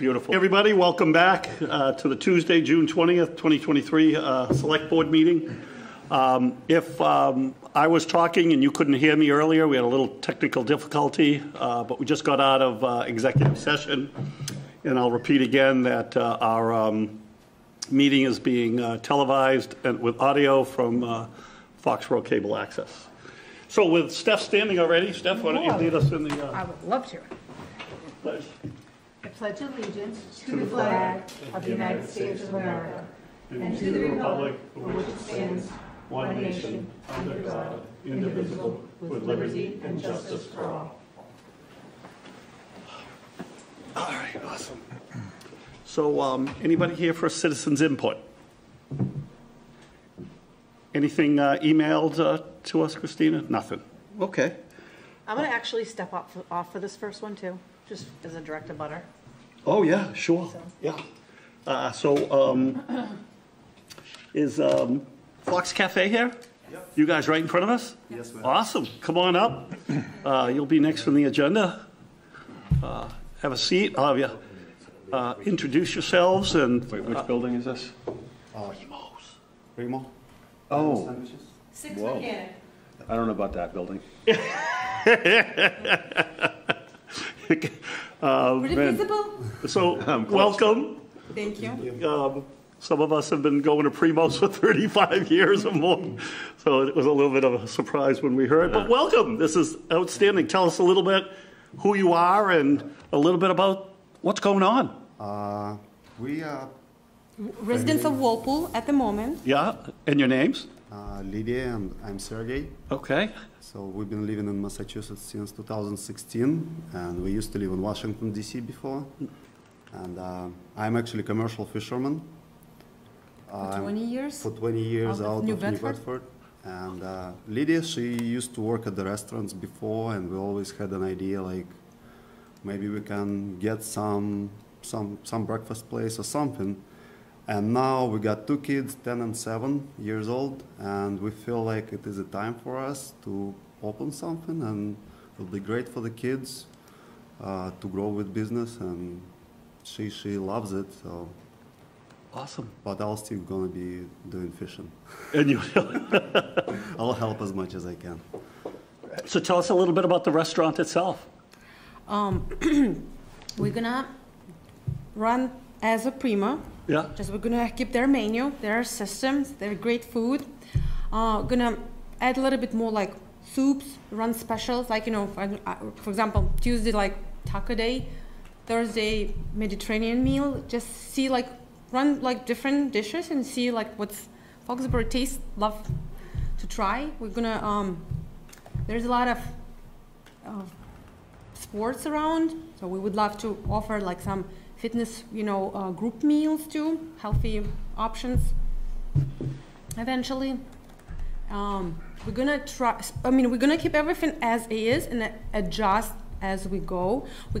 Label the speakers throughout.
Speaker 1: beautiful. Everybody, welcome back uh, to the Tuesday, June 20th, 2023 uh, Select Board meeting. Um, If um, I was talking and you couldn't hear me earlier, we had a little technical difficulty, uh, but we just got out of uh, executive session. And I'll repeat again that uh, our um, meeting is being uh, televised and with audio from uh, Foxborough Cable Access. So with Steph standing already, Steph, why don't you lead us in the uh,
Speaker 2: I would love to.
Speaker 1: pledge?
Speaker 3: I pledge allegiance to the flag of the United States of America and to the republic for which it stands, one nation, under God, indivisible, with liberty and justice for all.
Speaker 1: All right, awesome. So, um, anybody here for a citizens' input? Anything uh, emailed uh, to us, Christina? Nothing. Okay.
Speaker 2: I'm gonna actually step off, off for this first one too, just as a direct abutter.
Speaker 1: Oh, yeah, sure, yeah. Uh, So, um, is um, Fox Cafe here? You guys right in front of us?
Speaker 4: Yes, ma'am.
Speaker 1: Awesome, come on up. Uh, You'll be next on the agenda. Uh, Have a seat, I'll have you uh, introduce yourselves and.
Speaker 4: Wait, which building is this?
Speaker 1: Remo?
Speaker 4: Oh,
Speaker 3: Six
Speaker 4: Whoa.
Speaker 3: mechanic.
Speaker 4: I don't know about that building.
Speaker 1: Uh,
Speaker 3: Pretty
Speaker 1: man.
Speaker 3: visible?
Speaker 1: So, welcome.
Speaker 3: Thank you.
Speaker 1: Um, Some of us have been going to Primo's for 35 years or more, so it was a little bit of a surprise when we heard. But welcome, this is outstanding. Tell us a little bit who you are and a little bit about what's going on.
Speaker 5: Uh, we are
Speaker 3: Residents of Walpole at the moment.
Speaker 1: Yeah, and your names?
Speaker 5: Uh, Lydia and I'm Sergey.
Speaker 1: Okay,
Speaker 5: So we've been living in Massachusetts since 2016, and we used to live in Washington D.C. before. And uh, I'm actually a commercial fisherman.
Speaker 3: For
Speaker 5: Uh,
Speaker 3: 20 years.
Speaker 5: For 20 years
Speaker 3: Out
Speaker 5: out
Speaker 3: of
Speaker 5: of
Speaker 3: New
Speaker 5: New
Speaker 3: Bedford?
Speaker 5: Bedford. And uh, Lydia, she used to work at the restaurants before, and we always had an idea like maybe we can get some some some breakfast place or something. And now we got two kids, 10 and 7 years old, and we feel like it is a time for us to open something, and it'll be great for the kids uh, to grow with business. And she she loves it, so.
Speaker 1: awesome.
Speaker 5: But I'll still gonna be doing fishing.
Speaker 1: And you,
Speaker 5: I'll help as much as I can.
Speaker 1: so tell us a little bit about the restaurant itself.
Speaker 3: Um, we're gonna run as a prima.
Speaker 1: Yeah,
Speaker 3: Just we're gonna keep their menu, their systems, their great food. Uh, gonna add a little bit more like soups, run specials, like you know, for, uh, for example, Tuesday like taco day, Thursday Mediterranean meal. Just see like run like different dishes and see like what's Foxborough taste love to try. We're gonna um, there's a lot of uh, sports around, so we would love to offer like some fitness, you know, uh, group meals too, healthy options. Eventually, um, we're gonna try. I mean, we're gonna keep everything as is and adjust as we go. We,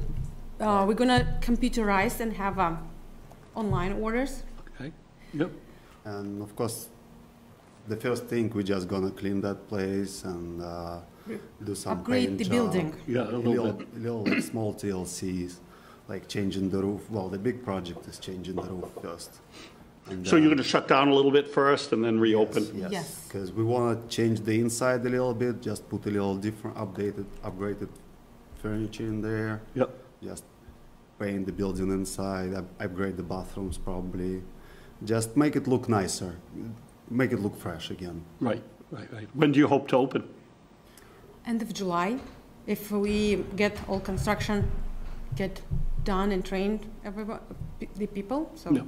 Speaker 3: uh, we're gonna computerize and have um, online orders.
Speaker 1: okay, yep.
Speaker 5: And of course, the first thing we're just gonna clean that place and uh, do some
Speaker 3: Upgrade
Speaker 5: paint
Speaker 3: the
Speaker 5: job.
Speaker 3: building.
Speaker 1: Yeah, a little
Speaker 5: little,
Speaker 1: bit.
Speaker 5: little small TLCs, like changing the roof. Well, the big project is changing the roof first. And,
Speaker 1: So you're going to shut down a little bit first and then reopen?
Speaker 5: Yes,
Speaker 3: Yes.
Speaker 5: because we want to change the inside a little bit, just put a little different, updated, upgraded furniture in there.
Speaker 1: Yep.
Speaker 5: Just paint the building inside, up- upgrade the bathrooms probably. Just make it look nicer, make it look fresh again.
Speaker 1: Right, right, right. When do you hope to open?
Speaker 3: End of July, if we get all construction get done and trained everyone, the people. So.
Speaker 1: Yeah.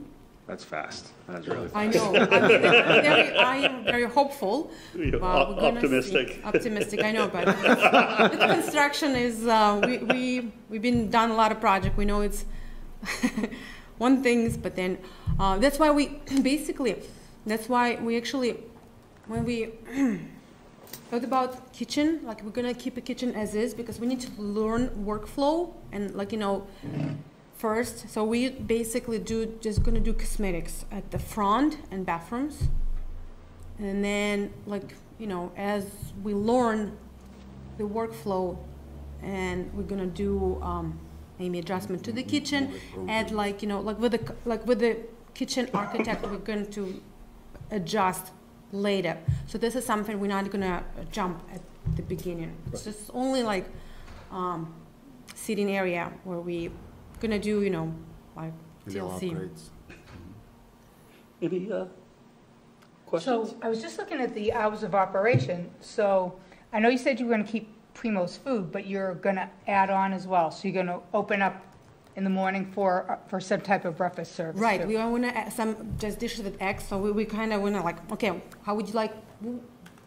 Speaker 4: That's fast. That's really fast.
Speaker 3: I know. I'm very, I am very hopeful.
Speaker 1: You're
Speaker 3: we're gonna see.
Speaker 1: optimistic.
Speaker 3: Optimistic, I know, but with construction is, uh, we, we, we've been done a lot of project. We know it's one things, but then, uh, that's why we, basically, that's why we actually, when we thought about kitchen, like we're gonna keep a kitchen as is because we need to learn workflow and like, you know, first. So we basically do just gonna do cosmetics at the front and bathrooms. And then like, you know, as we learn the workflow and we're gonna do um, maybe adjustment to the kitchen, add like, you know, like with the, like with the kitchen architect, we're going to adjust later. So this is something we're not gonna jump at the beginning. It's just only like, um, seating area where we gonna do, you know, like
Speaker 5: Little
Speaker 3: TLC.
Speaker 5: upgrades.
Speaker 1: Any uh, questions?
Speaker 6: So I was just looking at the hours of operation. So I know you said you were going to keep Primo's food, but you're going to add on as well. So you're going to open up in the morning for, uh, for some type of breakfast service.
Speaker 3: Right,
Speaker 6: too.
Speaker 3: we want to add some just dishes with eggs, so we, we kind of want to like, okay, how would you like, w-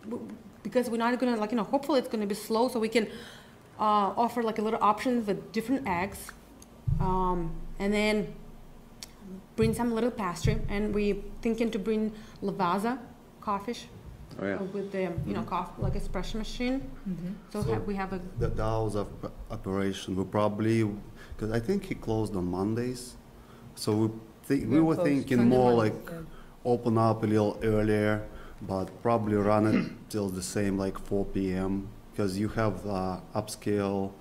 Speaker 3: w- because we're not gonna like, you know, hopefully it's gonna be slow, so we can uh, offer like a little options with different eggs, um, and then bring some little pastry, and we thinking to bring Lavazza coffee
Speaker 4: Oh, yeah.
Speaker 3: with the, you know, coffee, like a espresso machine. So
Speaker 5: So-
Speaker 3: ha- we have a,
Speaker 5: The, the hours of operation, we probably, because I think he closed on Mondays. So we think, we
Speaker 6: We're
Speaker 5: were
Speaker 6: closed
Speaker 5: thinking
Speaker 3: Sunday,
Speaker 5: more
Speaker 3: Monday,
Speaker 5: like open up a little earlier, but probably run it till the same like four PM. Because you have uh, upscale,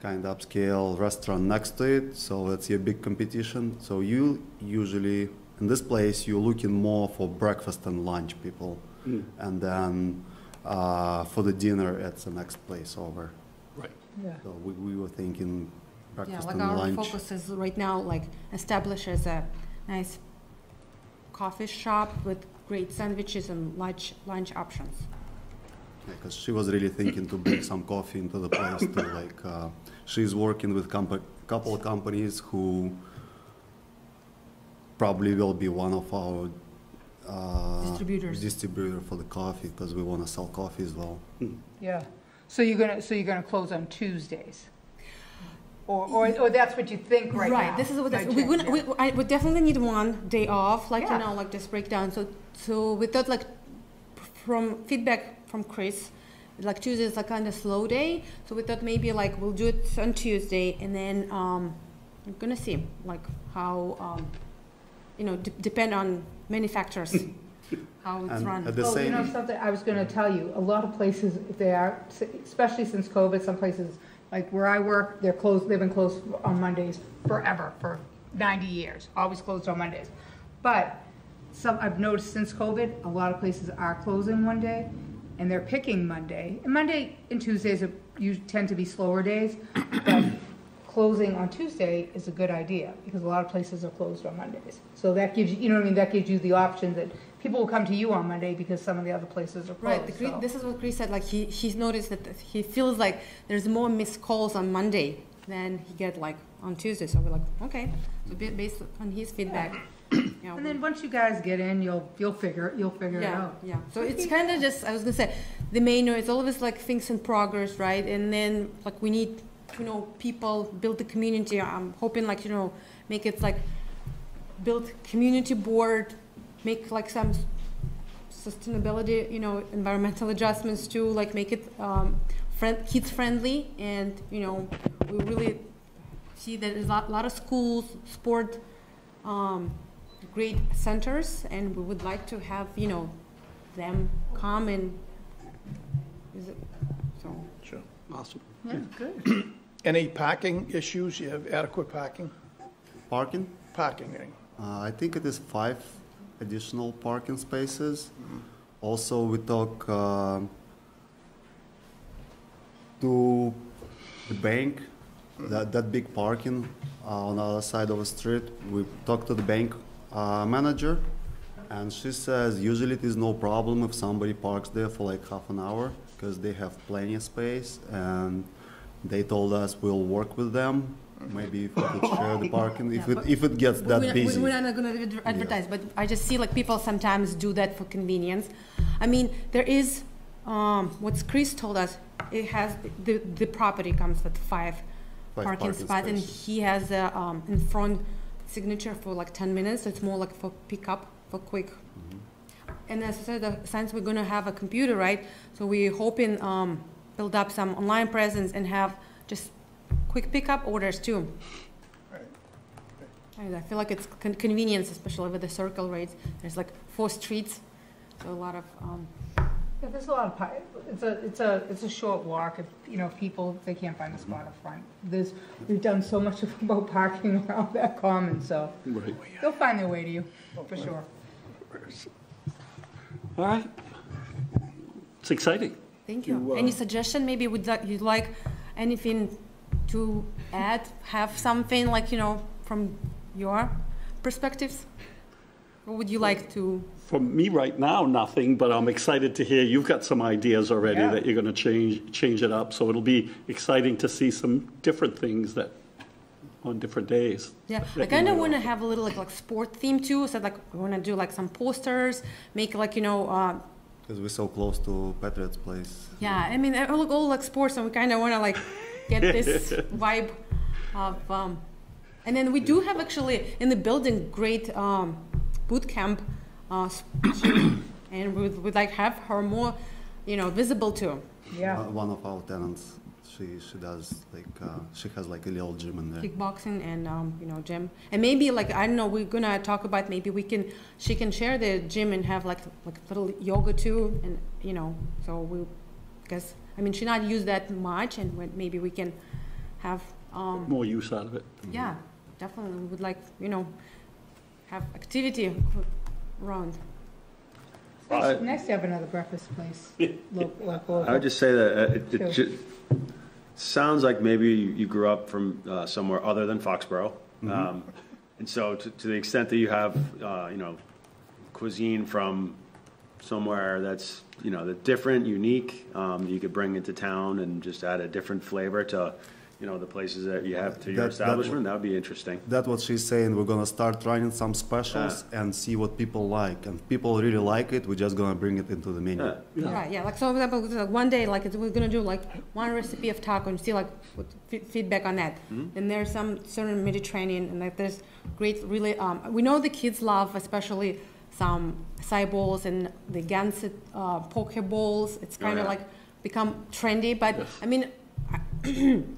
Speaker 5: kind of upscale restaurant next to it, so it's a big competition. So you usually, in this place, you're looking more for breakfast and lunch people.
Speaker 1: Mm,
Speaker 5: And then uh, for the dinner, it's the next place over.
Speaker 1: Right.
Speaker 6: Yeah.
Speaker 5: So we, we were thinking
Speaker 3: yeah, like
Speaker 5: and
Speaker 3: our
Speaker 5: lunch.
Speaker 3: focus is right now, like, establish as a nice coffee shop with great sandwiches and lunch, lunch options.
Speaker 5: Because she was really thinking to bring some coffee into the place to like, uh, she's working with compa- couple of companies who probably will be one of our uh,
Speaker 3: Distributors.
Speaker 5: distributor for the coffee because we want to sell coffee as well.
Speaker 6: Yeah. So you're going to, so you're going to close on Tuesdays? Or, or, or that's what you think right now?
Speaker 3: Right, this is what,
Speaker 6: Might
Speaker 3: we're
Speaker 6: change,
Speaker 3: we. I, we definitely need one day off, like, you know, like this breakdown, so, so we thought like, from feedback from Chris, like Tuesday is a kind of slow day, so we thought maybe like we'll do it on Tuesday, and then, um, we're gonna see, like, how, um, you know, de- depend on many factors, how it's
Speaker 5: And
Speaker 3: run.
Speaker 5: at the
Speaker 6: Oh, you know something, I was gonna tell you, a lot of places, if they are, especially since COVID, some places, like where I work, they're closed, they've been closed on Mondays forever, for ninety years, always closed on Mondays. But some, I've noticed since COVID, a lot of places are closing one day, and they're picking Monday. And Monday and Tuesdays are, you tend to be slower days, but closing on Tuesday is a good idea, because a lot of places are closed on Mondays. So that gives you, you know what I mean, that gives you the option that people will come to you on Monday because some of the other places are
Speaker 3: Right,
Speaker 6: closed,
Speaker 3: Chris-
Speaker 6: so.
Speaker 3: this is what Chris said, like, he, he's noticed that he feels like there's more missed calls on Monday than he get like on Tuesday, so we're like, okay, so based on his feedback, you know,
Speaker 6: And then once you guys get in, you'll, you'll figure, you'll figure it out.
Speaker 3: yeah, so it's kind of just, I was gonna say, the menu, it's always like things in progress, right? And then, like, we need, you know, people, build the community, I'm hoping like, you know, make it like, build community board, make like some sustainability, you know, environmental adjustments too, like make it, um, friend, kids friendly, and, you know, we really see that there's a lot, lot of schools, sport, um, great centers, and we would like to have, you know, them come and, is it, so.
Speaker 1: Sure, awesome.
Speaker 6: Yeah, good.
Speaker 7: Any parking issues? You have adequate parking?
Speaker 5: parking,
Speaker 7: Parking,
Speaker 5: uh, I think it is five additional parking spaces. Also, we talk um to the bank, that, that big parking uh, on the other side of the street. We talked to the bank uh, manager, and she says usually it is no problem if somebody parks there for like half an hour because they have plenty of space. And they told us we'll work with them. Maybe if we could share the parking, if it, if it gets that
Speaker 3: We're-
Speaker 5: busy.
Speaker 3: We're not gonna adver- advertise, but I just see like people sometimes do that for convenience. I mean, there is, um, what Chris told us, it has, the, the property comes with five
Speaker 5: Five
Speaker 3: parking
Speaker 5: parking
Speaker 3: spots, and
Speaker 5: spaces.
Speaker 3: he has a, um, in front signature for like ten minutes, so it's more like for pickup, for quick.
Speaker 5: Mm-hmm.
Speaker 3: And as I said, uh, since we're gonna have a computer, right, so we're hoping, um, build up some online presence and have just quick pickup orders too.
Speaker 7: Right.
Speaker 3: And I feel like it's con- convenience, especially with the circle rates. There's like four streets, so a lot of, um,
Speaker 6: Yeah, there's a lot of, it's a, it's a, it's a short walk, if, you know, people, they can't find a spot up front. There's, we've done so much of about parking around that common, so
Speaker 1: Right.
Speaker 6: they'll find their way to you, for sure.
Speaker 1: All right. It's exciting.
Speaker 3: Thank you. Any suggestion, maybe would that, you'd like anything to add, have something like, you know, from your perspectives? Or would you like to,
Speaker 1: For me right now, nothing, but I'm excited to hear you've got some ideas already
Speaker 6: Yeah.
Speaker 1: that you're going to change, change it up. So it'll be exciting to see some different things that, on different days.
Speaker 3: yeah,
Speaker 1: that
Speaker 3: I kind of want to have a little like, like sport theme too, so like, we want to do like some posters, make like, you know, uh,
Speaker 5: Because we're so close to Patriots Place.
Speaker 3: yeah, I mean, I look all like sports and we kind of want to like get this vibe of, um, and then we do have actually in the building great, um, boot camp, uh, and we would, would like have her more, you know, visible too.
Speaker 6: Yeah.
Speaker 5: One one of our tenants, she, she does like, uh, she has like a little gym in there.
Speaker 3: kickboxing and um, you know gym and maybe like i don't know we're gonna talk about maybe we can she can share the gym and have like like little yoga too and you know so we because i mean she not use that much and when, maybe we can have um
Speaker 1: More use out of it.
Speaker 3: yeah definitely we would like you know have activity around
Speaker 6: Nice nice to have another breakfast place, lo- local.
Speaker 4: I would just say that uh, it,
Speaker 6: True.
Speaker 4: it ju- sounds like maybe you you grew up from uh, somewhere other than Foxborough. Um, and so to, to the extent that you have, uh, you know, cuisine from somewhere that's, you know, that's different, unique, um, you could bring into town and just add a different flavor to, you know, the places that you have to your
Speaker 5: That- that-
Speaker 4: establishment, that would be interesting.
Speaker 5: That's what she's saying. We're gonna start trying some specials and see what people like. And people really like it. We're just gonna bring it into the menu.
Speaker 4: Yeah.
Speaker 3: Right, yeah, like, so for example, like one day, like, we're gonna do like one recipe of taco and see like what fe- feedback on that. And there's some certain Mediterranean, and like there's great, really, um, we know the kids love especially some acai bowls and the Gansett, uh, poke bowls. It's kind of
Speaker 4: yeah.
Speaker 3: like become trendy, but, I mean,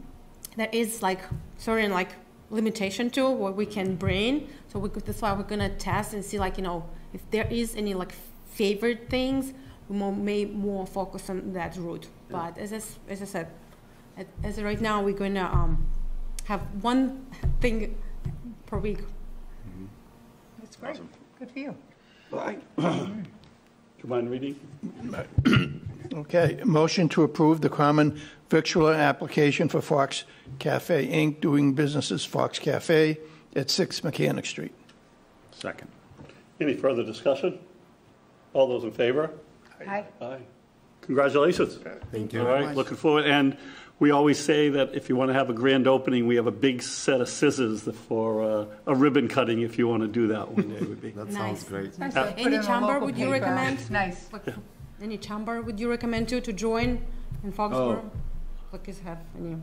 Speaker 3: there is like certain like limitation to what we can bring. So we could, that's why we're gonna test and see like you know if there is any like favorite things, we mo- may more focus on that route. But as I, s- as I said, as of right now we're gonna um, have one thing per week.
Speaker 6: That's great, good for you.
Speaker 1: Do you mind reading?
Speaker 7: Okay, motion to approve the common victualler application for Fox Cafe Inc., doing business as Fox Cafe at 6 Mechanic Street.
Speaker 4: Second.
Speaker 1: Any further discussion? All those in favor?
Speaker 6: Hi.
Speaker 1: Aye. Congratulations.
Speaker 5: Thank you
Speaker 1: All right,
Speaker 5: very
Speaker 1: looking forward, and we always say that if you want to have a grand opening, we have a big set of scissors for uh, a ribbon cutting, if you want to do that one day would be.
Speaker 5: That
Speaker 3: Nice.
Speaker 5: sounds great.
Speaker 6: Nice to put
Speaker 3: Any chamber
Speaker 6: local
Speaker 3: would you
Speaker 6: paper.
Speaker 3: recommend?
Speaker 6: It's nice.
Speaker 3: Like, any chamber would you recommend to to join in Foxborough? Like, is have any?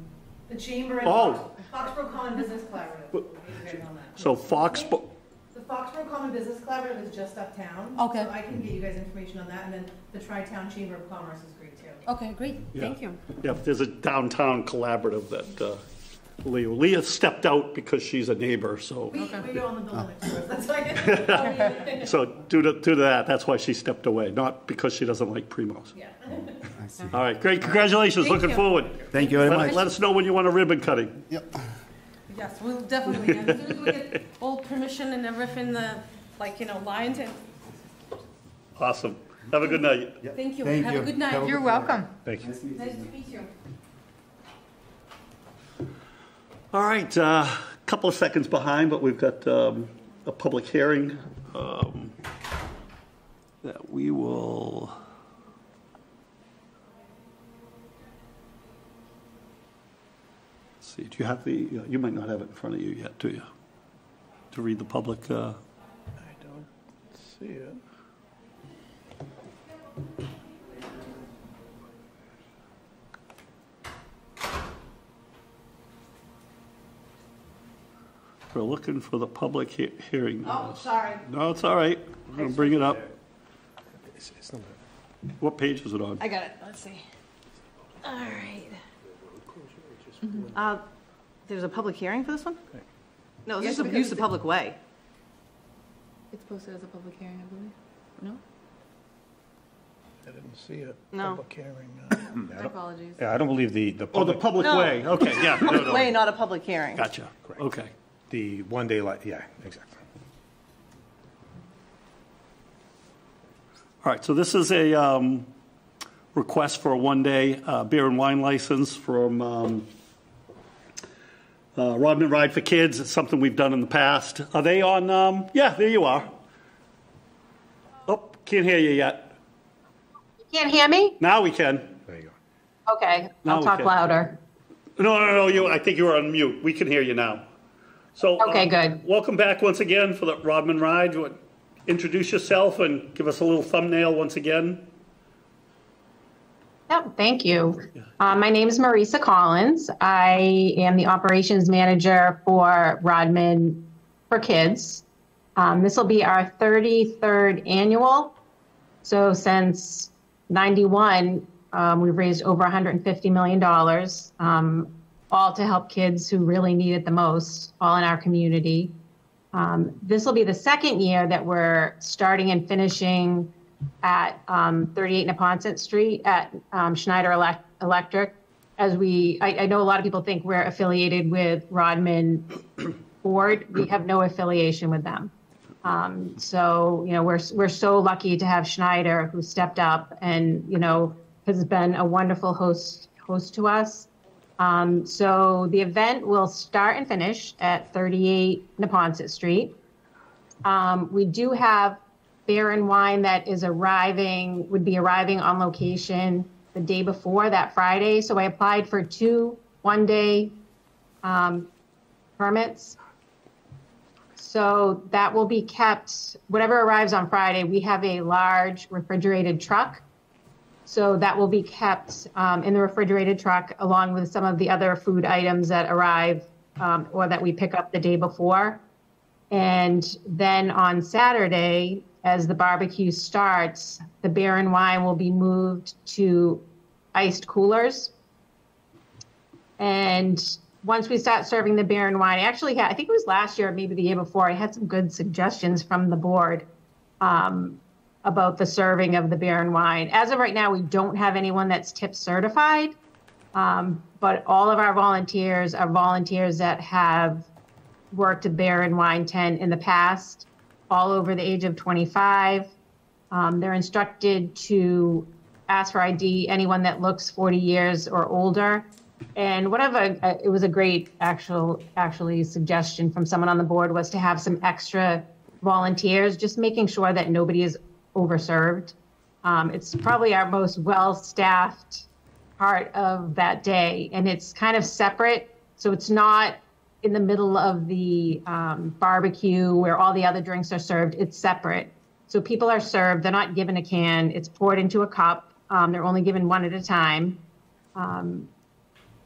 Speaker 2: The Chamber and
Speaker 1: Oh.
Speaker 2: Fox- Foxborough Common Business Collaborative.
Speaker 1: But-
Speaker 2: Maybe you're on that.
Speaker 1: So Fox,
Speaker 2: The Foxborough Common Business Collaborative is just uptown.
Speaker 3: Okay.
Speaker 2: So I can get you guys information on that, and then the Tri-Town Chamber of Commerce is great too.
Speaker 3: Okay, great.
Speaker 1: Yeah.
Speaker 3: Thank you.
Speaker 1: yeah, there's a downtown collaborative that uh, Leah, Leah stepped out because she's a neighbor, so,
Speaker 2: We, we go on the building next that's why.
Speaker 1: so due to, due to that, that's why she stepped away, not because she doesn't like Primo's.
Speaker 2: Yeah.
Speaker 5: I see.
Speaker 1: All right, great, congratulations,
Speaker 3: Thank
Speaker 1: looking
Speaker 3: you.
Speaker 1: forward.
Speaker 5: Thank you very
Speaker 1: Let
Speaker 5: much.
Speaker 1: let us know when you want a ribbon cutting.
Speaker 5: Yep.
Speaker 3: Yes, we'll definitely, as soon as we get all permission and everything, the, like, you know, lined and,
Speaker 1: Awesome. Have a good night.
Speaker 3: thank you.
Speaker 5: Thank
Speaker 3: Have
Speaker 5: you.
Speaker 3: a good night.
Speaker 5: Have
Speaker 6: You're welcome.
Speaker 1: Thank you.
Speaker 3: Nice to meet you.
Speaker 1: All right, a couple of seconds behind, but we've got um, a public hearing um, that we will. Let's see, do you have the, you might not have it in front of you yet, do you? To read the public, uh,
Speaker 7: I don't see it.
Speaker 1: We're looking for the public he- hearing
Speaker 2: Oh,
Speaker 1: notice.
Speaker 2: sorry.
Speaker 1: No, it's all right, we're going to bring it up. It's not. What page is it on?
Speaker 2: I got it, let's see. All right. Uh, There's a public hearing for this one? No,
Speaker 6: Yes,
Speaker 2: this is a
Speaker 6: because
Speaker 2: use of public way.
Speaker 8: It's posted as a public hearing, I believe. No?
Speaker 7: I didn't see it.
Speaker 2: No.
Speaker 7: public hearing. uh,
Speaker 2: My apologies.
Speaker 8: Yeah, I don't believe the, the
Speaker 1: Oh, the
Speaker 8: public,
Speaker 1: public
Speaker 2: No.
Speaker 1: way, okay, yeah. no, no.
Speaker 2: Way, not a public hearing.
Speaker 1: Gotcha,
Speaker 8: Correct.
Speaker 1: okay.
Speaker 8: the one-day, li- yeah, exactly.
Speaker 1: All right, so this is a um, request for a one-day uh, beer and wine license from um, uh, Rodman Ride for Kids. It's something we've done in the past. Are they on, um, yeah, there you are. Oh, can't hear you yet.
Speaker 9: Can't hear me?
Speaker 1: Now we can.
Speaker 8: There you go.
Speaker 9: Okay,
Speaker 1: Now
Speaker 9: I'll
Speaker 1: we
Speaker 9: talk
Speaker 1: can.
Speaker 9: louder.
Speaker 1: No, no, no, you, I think you were on mute. We can hear you now. So.
Speaker 9: Okay,
Speaker 1: uh,
Speaker 9: good.
Speaker 1: Welcome back once again for the Rodman Ride. You want- Introduce yourself and give us a little thumbnail once again.
Speaker 9: Yep, thank you. Uh, my name is Marisa Collins. I am the operations manager for Rodman for Kids. Um, this will be our 33rd annual. So since 91, um, we've raised over $150 million, um, all to help kids who really need it the most, all in our community. Um, this will be the second year that we're starting and finishing at um, 38 Neponset Street at um, Schneider Elec- Electric. As we, I, I know a lot of people think we're affiliated with Rodman Ford. We have no affiliation with them. Um, so, you know, we're, we're so lucky to have Schneider who stepped up and, you know, has been a wonderful host, host to us. Um, so the event will start and finish at 38 Neponset Street. Um, we do have beer and wine that is arriving, would be arriving on location the day before that Friday. So I applied for two one-day um, permits. So that will be kept, whatever arrives on Friday, we have a large refrigerated truck. So that will be kept um, in the refrigerated truck along with some of the other food items that arrive um, or that we pick up the day before. And then on Saturday, as the barbecue starts, the beer and wine will be moved to iced coolers. And once we start serving the beer and wine, I actually had, I think it was last year, maybe the year before, I had some good suggestions from the board um, about the serving of the beer and wine. As of right now, we don't have anyone that's tip certified, um, but all of our volunteers are volunteers that have worked a beer and wine tent in the past, all over the age of 25. Um, they're instructed to ask for ID anyone that looks 40 years or older. And whatever, uh, it was a great actual, actually suggestion from someone on the board was to have some extra volunteers, just making sure that nobody is overserved. Um, it's probably our most well-staffed part of that day, and it's kind of separate, so it's not in the middle of the um, barbecue where all the other drinks are served. It's separate. So people are served. They're not given a can. It's poured into a cup. Um, they're only given one at a time. Um,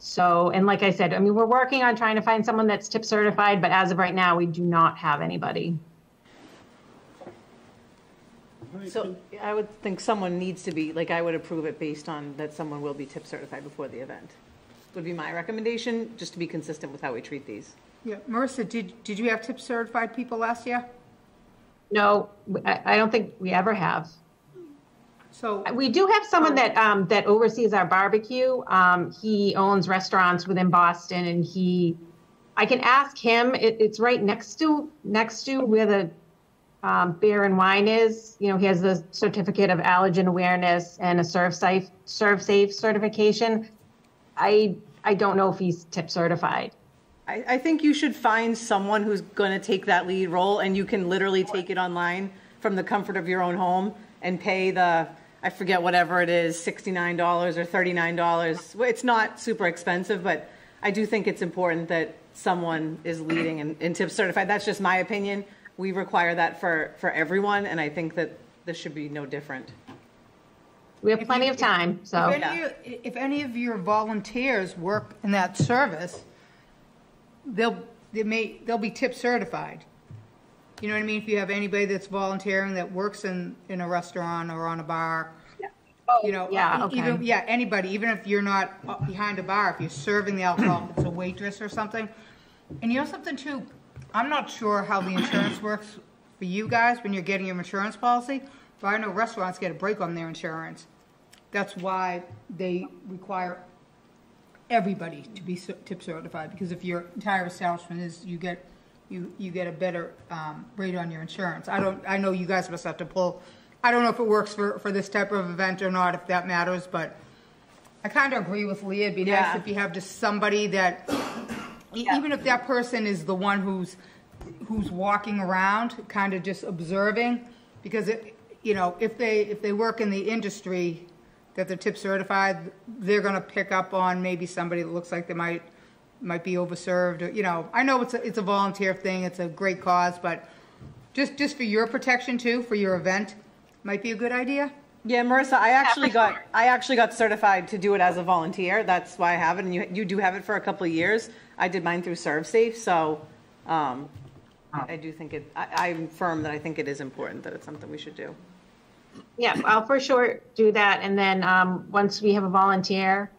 Speaker 9: so, and like I said, I mean, we're working on trying to find someone that's tip certified, but as of right now, we do not have anybody.
Speaker 2: So I would think someone needs to be, like, I would approve it based on that someone will be tip certified before the event. Would be my recommendation, just to be consistent with how we treat these.
Speaker 6: Yeah, Marissa, did, did you have tip certified people last year?
Speaker 9: No, I, I don't think we ever have.
Speaker 6: So,
Speaker 9: We do have someone that um, that oversees our barbecue. Um, he owns restaurants within Boston, and he, I can ask him. It, it's right next to next to where the um, beer and wine is. You know, he has the certificate of allergen awareness and a ServSafe Serve Safe certification. I I don't know if he's tip certified.
Speaker 2: I, I think you should find someone who's going to take that lead role, and you can literally take it online from the comfort of your own home and pay the, I forget whatever it is, $69 or $39. It's not super expensive, but I do think it's important that someone is leading and, and tip certified. That's just my opinion. We require that for, for everyone, and I think that this should be no different.
Speaker 9: We have plenty of time, so.
Speaker 6: if any, if any of your volunteers work in that service, they'll, they may, they'll be tip certified. You know what I mean? If you have anybody that's volunteering that works in, in a restaurant or on a bar, you know,
Speaker 9: Yeah,
Speaker 6: e- even,
Speaker 9: okay.
Speaker 6: yeah, anybody, even if you're not uh, behind a bar, if you're serving the alcohol, it's a waitress or something. And you know something too, I'm not sure how the insurance works for you guys when you're getting your insurance policy, but I know restaurants get a break on their insurance. That's why they require everybody to be tip certified, because if your entire establishment is, you get, you, you get a better, um, rate on your insurance. I don't, I know you guys must have to pull, I don't know if it works for, for this type of event or not, if that matters, but I kind of agree with Leah, it'd be nice if you have just somebody that, e- even if that person is the one who's, who's walking around, kind of just observing, because it, you know, if they, if they work in the industry, that they're tip certified, they're gonna pick up on maybe somebody that looks like they might, might be overserved, or, you know, I know it's a, it's a volunteer thing, it's a great cause, but just, just for your protection too, for your event, might be a good idea.
Speaker 2: Yeah, Marissa, I actually got, I actually got certified to do it as a volunteer. That's why I have it, and you, you do have it for a couple of years. I did mine through ServSafe, so, um, I do think it, I, I'm firm that I think it is important, that it's something we should do.
Speaker 9: Yeah, I'll for sure do that. And then um, once we have a volunteer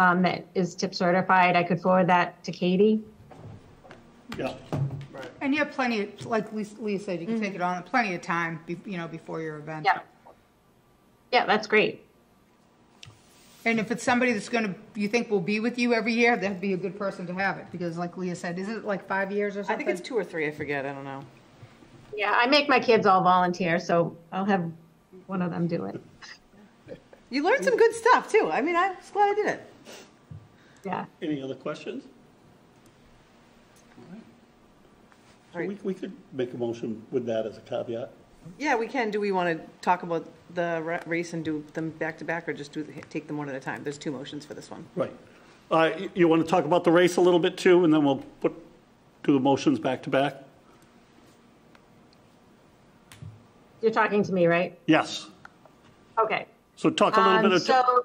Speaker 9: um, that is tip certified, I could forward that to Katie.
Speaker 1: Yeah.
Speaker 6: And you have plenty, of like Leah Leah said, you can take it on, plenty of time, you know, before your event.
Speaker 9: Yeah. Yeah, that's great.
Speaker 6: And if it's somebody that's gonna, you think will be with you every year, that'd be a good person to have it, because like Leah said, is it like five years or something?
Speaker 2: I think it's two or three, I forget, I don't know.
Speaker 9: Yeah, I make my kids all volunteer, so I'll have one of them do it.
Speaker 2: You learned some good stuff, too. I mean, I'm just glad I did it.
Speaker 9: Yeah.
Speaker 1: Any other questions?
Speaker 2: All
Speaker 1: So
Speaker 2: right.
Speaker 1: we, we could make a motion with that as a caveat.
Speaker 2: Yeah, we can. Do we want to talk about the ra- race and do them back to back, or just do, the- take them one at a time? There's two motions for this one.
Speaker 1: Right. Uh, y- You want to talk about the race a little bit too, and then we'll put, do the motions back to back?
Speaker 9: You're talking to me, right?
Speaker 1: Yes.
Speaker 9: Okay.
Speaker 1: So talk a little
Speaker 9: Um,
Speaker 1: bit of,
Speaker 9: so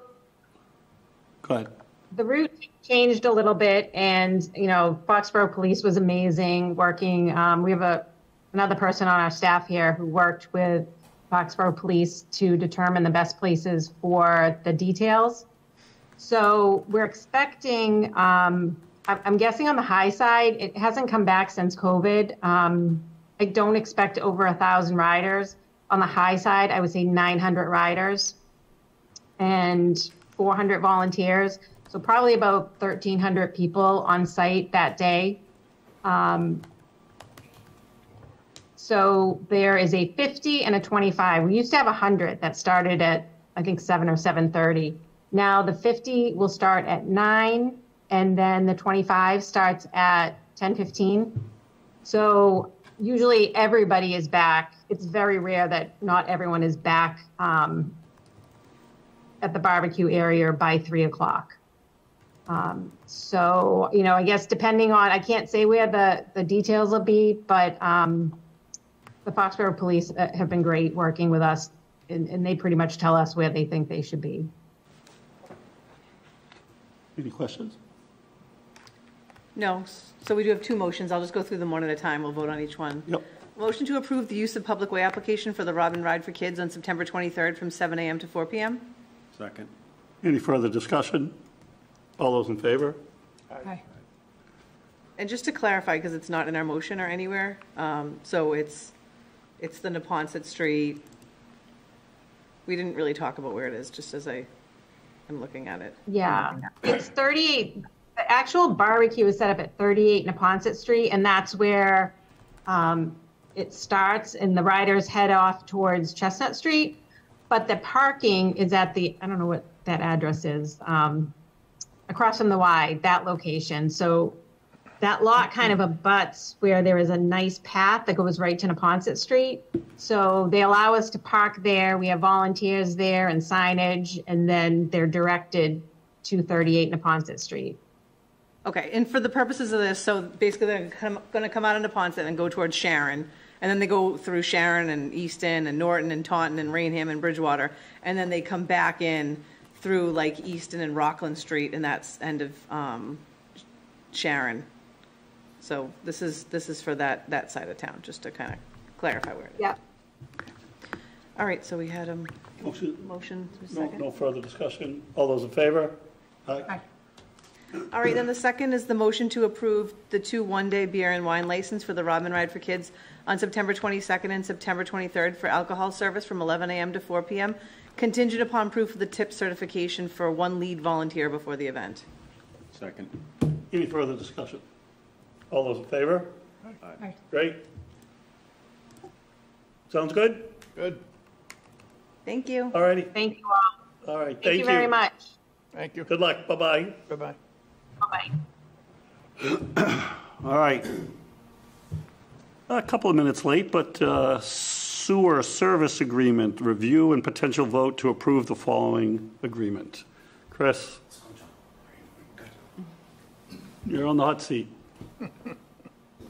Speaker 1: go ahead.
Speaker 9: The route changed a little bit and you know foxborough police was amazing working um, we have a another person on our staff here who worked with foxborough police to determine the best places for the details. So we're expecting um, i'm guessing on the high side it hasn't come back since covid. Um, i don't expect over a thousand riders. On the high side i would say 900 riders and 400 volunteers. So probably about 1,300 people on site that day. Um, so there is a 50 and a 25. We used to have 100 that started at I think 7 or 7:30. Now the 50 will start at 9 and then the 25 starts at 10:15. So usually everybody is back. It's very rare that not everyone is back um, at the barbecue area by three o'clock. Um, so, you know, I guess depending on, I can't say where the, the details will be, but um, the Foxborough Police uh, have been great working with us, and, and they pretty much tell us where they think they should be.
Speaker 1: Any questions?
Speaker 2: No. So we do have two motions. I'll just go through them one at a time. We'll vote on each one.
Speaker 1: Yep.
Speaker 2: Motion to approve the use of public way application for the Rodman Ride for Kids on September 23rd from 7 a.m. to 4 p.m.
Speaker 4: Second.
Speaker 1: Any further discussion? All those in favor?
Speaker 6: Okay.
Speaker 2: And just to clarify, because it's not in our motion or anywhere, um, so it's, it's the Neponset Street. We didn't really talk about where it is, just as I am looking at it.
Speaker 9: Yeah, it's 38, the actual barbecue is set up at 38 Neponset Street, and that's where um, it starts, and the riders head off towards Chestnut Street. But the parking is at the, I don't know what that address is, um, across from the Y, that location. So that lot mm-hmm. kind of abuts where there is a nice path that goes right to Neponset Street. So they allow us to park there. We have volunteers there and signage, and then they're directed to 38 Neponset Street.
Speaker 2: Okay, and for the purposes of this, so basically they're going to come out of Neponset and go towards Sharon, and then they go through Sharon and Easton and Norton and Taunton and Raynham and Bridgewater, and then they come back in through like Easton and Rockland Street, and that's end of um, Sharon. So this is, this is for that, that side of town, just to kind of clarify where it is.
Speaker 9: Yep.
Speaker 2: All right, so we had a
Speaker 1: Motion,
Speaker 2: motion, a
Speaker 1: no,
Speaker 2: second.
Speaker 1: no further discussion? All those in favor? Aye.
Speaker 6: Aye.
Speaker 2: All right, then the second is the motion to approve the two one-day beer and wine license for the Rodman Ride for Kids on September 22nd and September 23rd for alcohol service from 11 a.m. to 4 p.m., contingent upon proof of the tip certification for one lead volunteer before the event.
Speaker 4: Second.
Speaker 1: Any further discussion? All those in favor?
Speaker 6: Aye.
Speaker 1: Great. Sounds good?
Speaker 7: Good,
Speaker 2: Thank you.
Speaker 1: All righty,
Speaker 9: Thank you all.
Speaker 1: all right,
Speaker 9: Thank you very much.
Speaker 7: thank you.
Speaker 1: Good luck, bye-bye.
Speaker 7: Bye-bye.
Speaker 9: Bye-bye.
Speaker 1: All right. A couple of minutes late, but uh, sewer service agreement, review and potential vote to approve the following agreement. Chris? You're on the hot seat.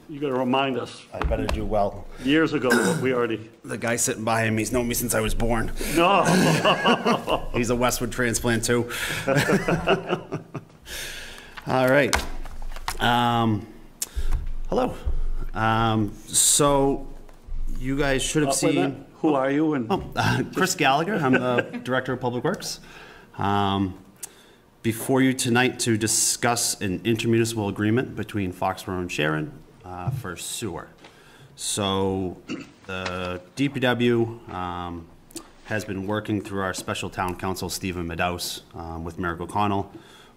Speaker 1: You got to remind us,
Speaker 10: I better do well.
Speaker 1: years ago, we already,
Speaker 10: The guy sitting by him, he's known me since I was born.
Speaker 1: no,
Speaker 10: He's a Westwood transplant too. All right. Um, hello. Um, so you guys should have
Speaker 1: wait a minute.
Speaker 10: seen.
Speaker 1: who are you and?
Speaker 10: Oh, uh, Chris Gallagher. I'm the Director of Public Works. Um, before you tonight to discuss an intermunicipal agreement between Foxborough and Sharon uh, for sewer. So the DPW um, has been working through our special town counsel, Stephen Madaus, um, with Mirick O'Connell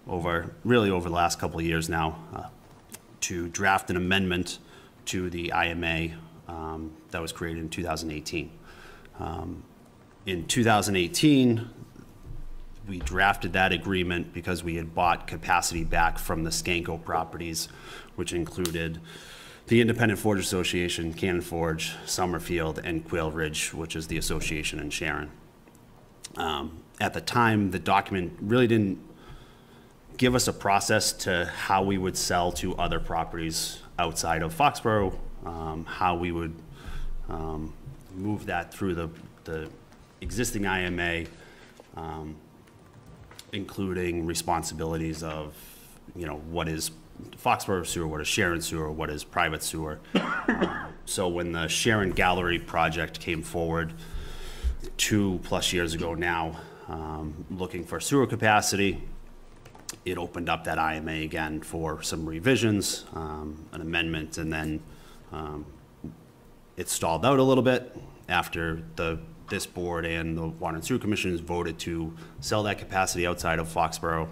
Speaker 10: over, really over the last couple of years now, uh, to draft an amendment to the IMA um, that was created in 2018. Um, In 2018, we drafted that agreement because we had bought capacity back from the Skanko properties, which included the Independent Forge Association, Cannon Forge, Summerfield, and Quail Ridge, which is the association in Sharon. Um, At the time, the document really didn't give us a process to how we would sell to other properties outside of Foxborough, um, how we would um, move that through the, the existing IMA, um, including responsibilities of, you know, what is Foxborough sewer, what is Sharon sewer, what is private sewer. So when the Sharon Gallery project came forward two-plus years ago now, um, looking for sewer capacity, it opened up that IMA again for some revisions, um, an amendment, and then um, it stalled out a little bit after the, this board and the Water and Sewer Commissioners voted to sell that capacity outside of Foxborough.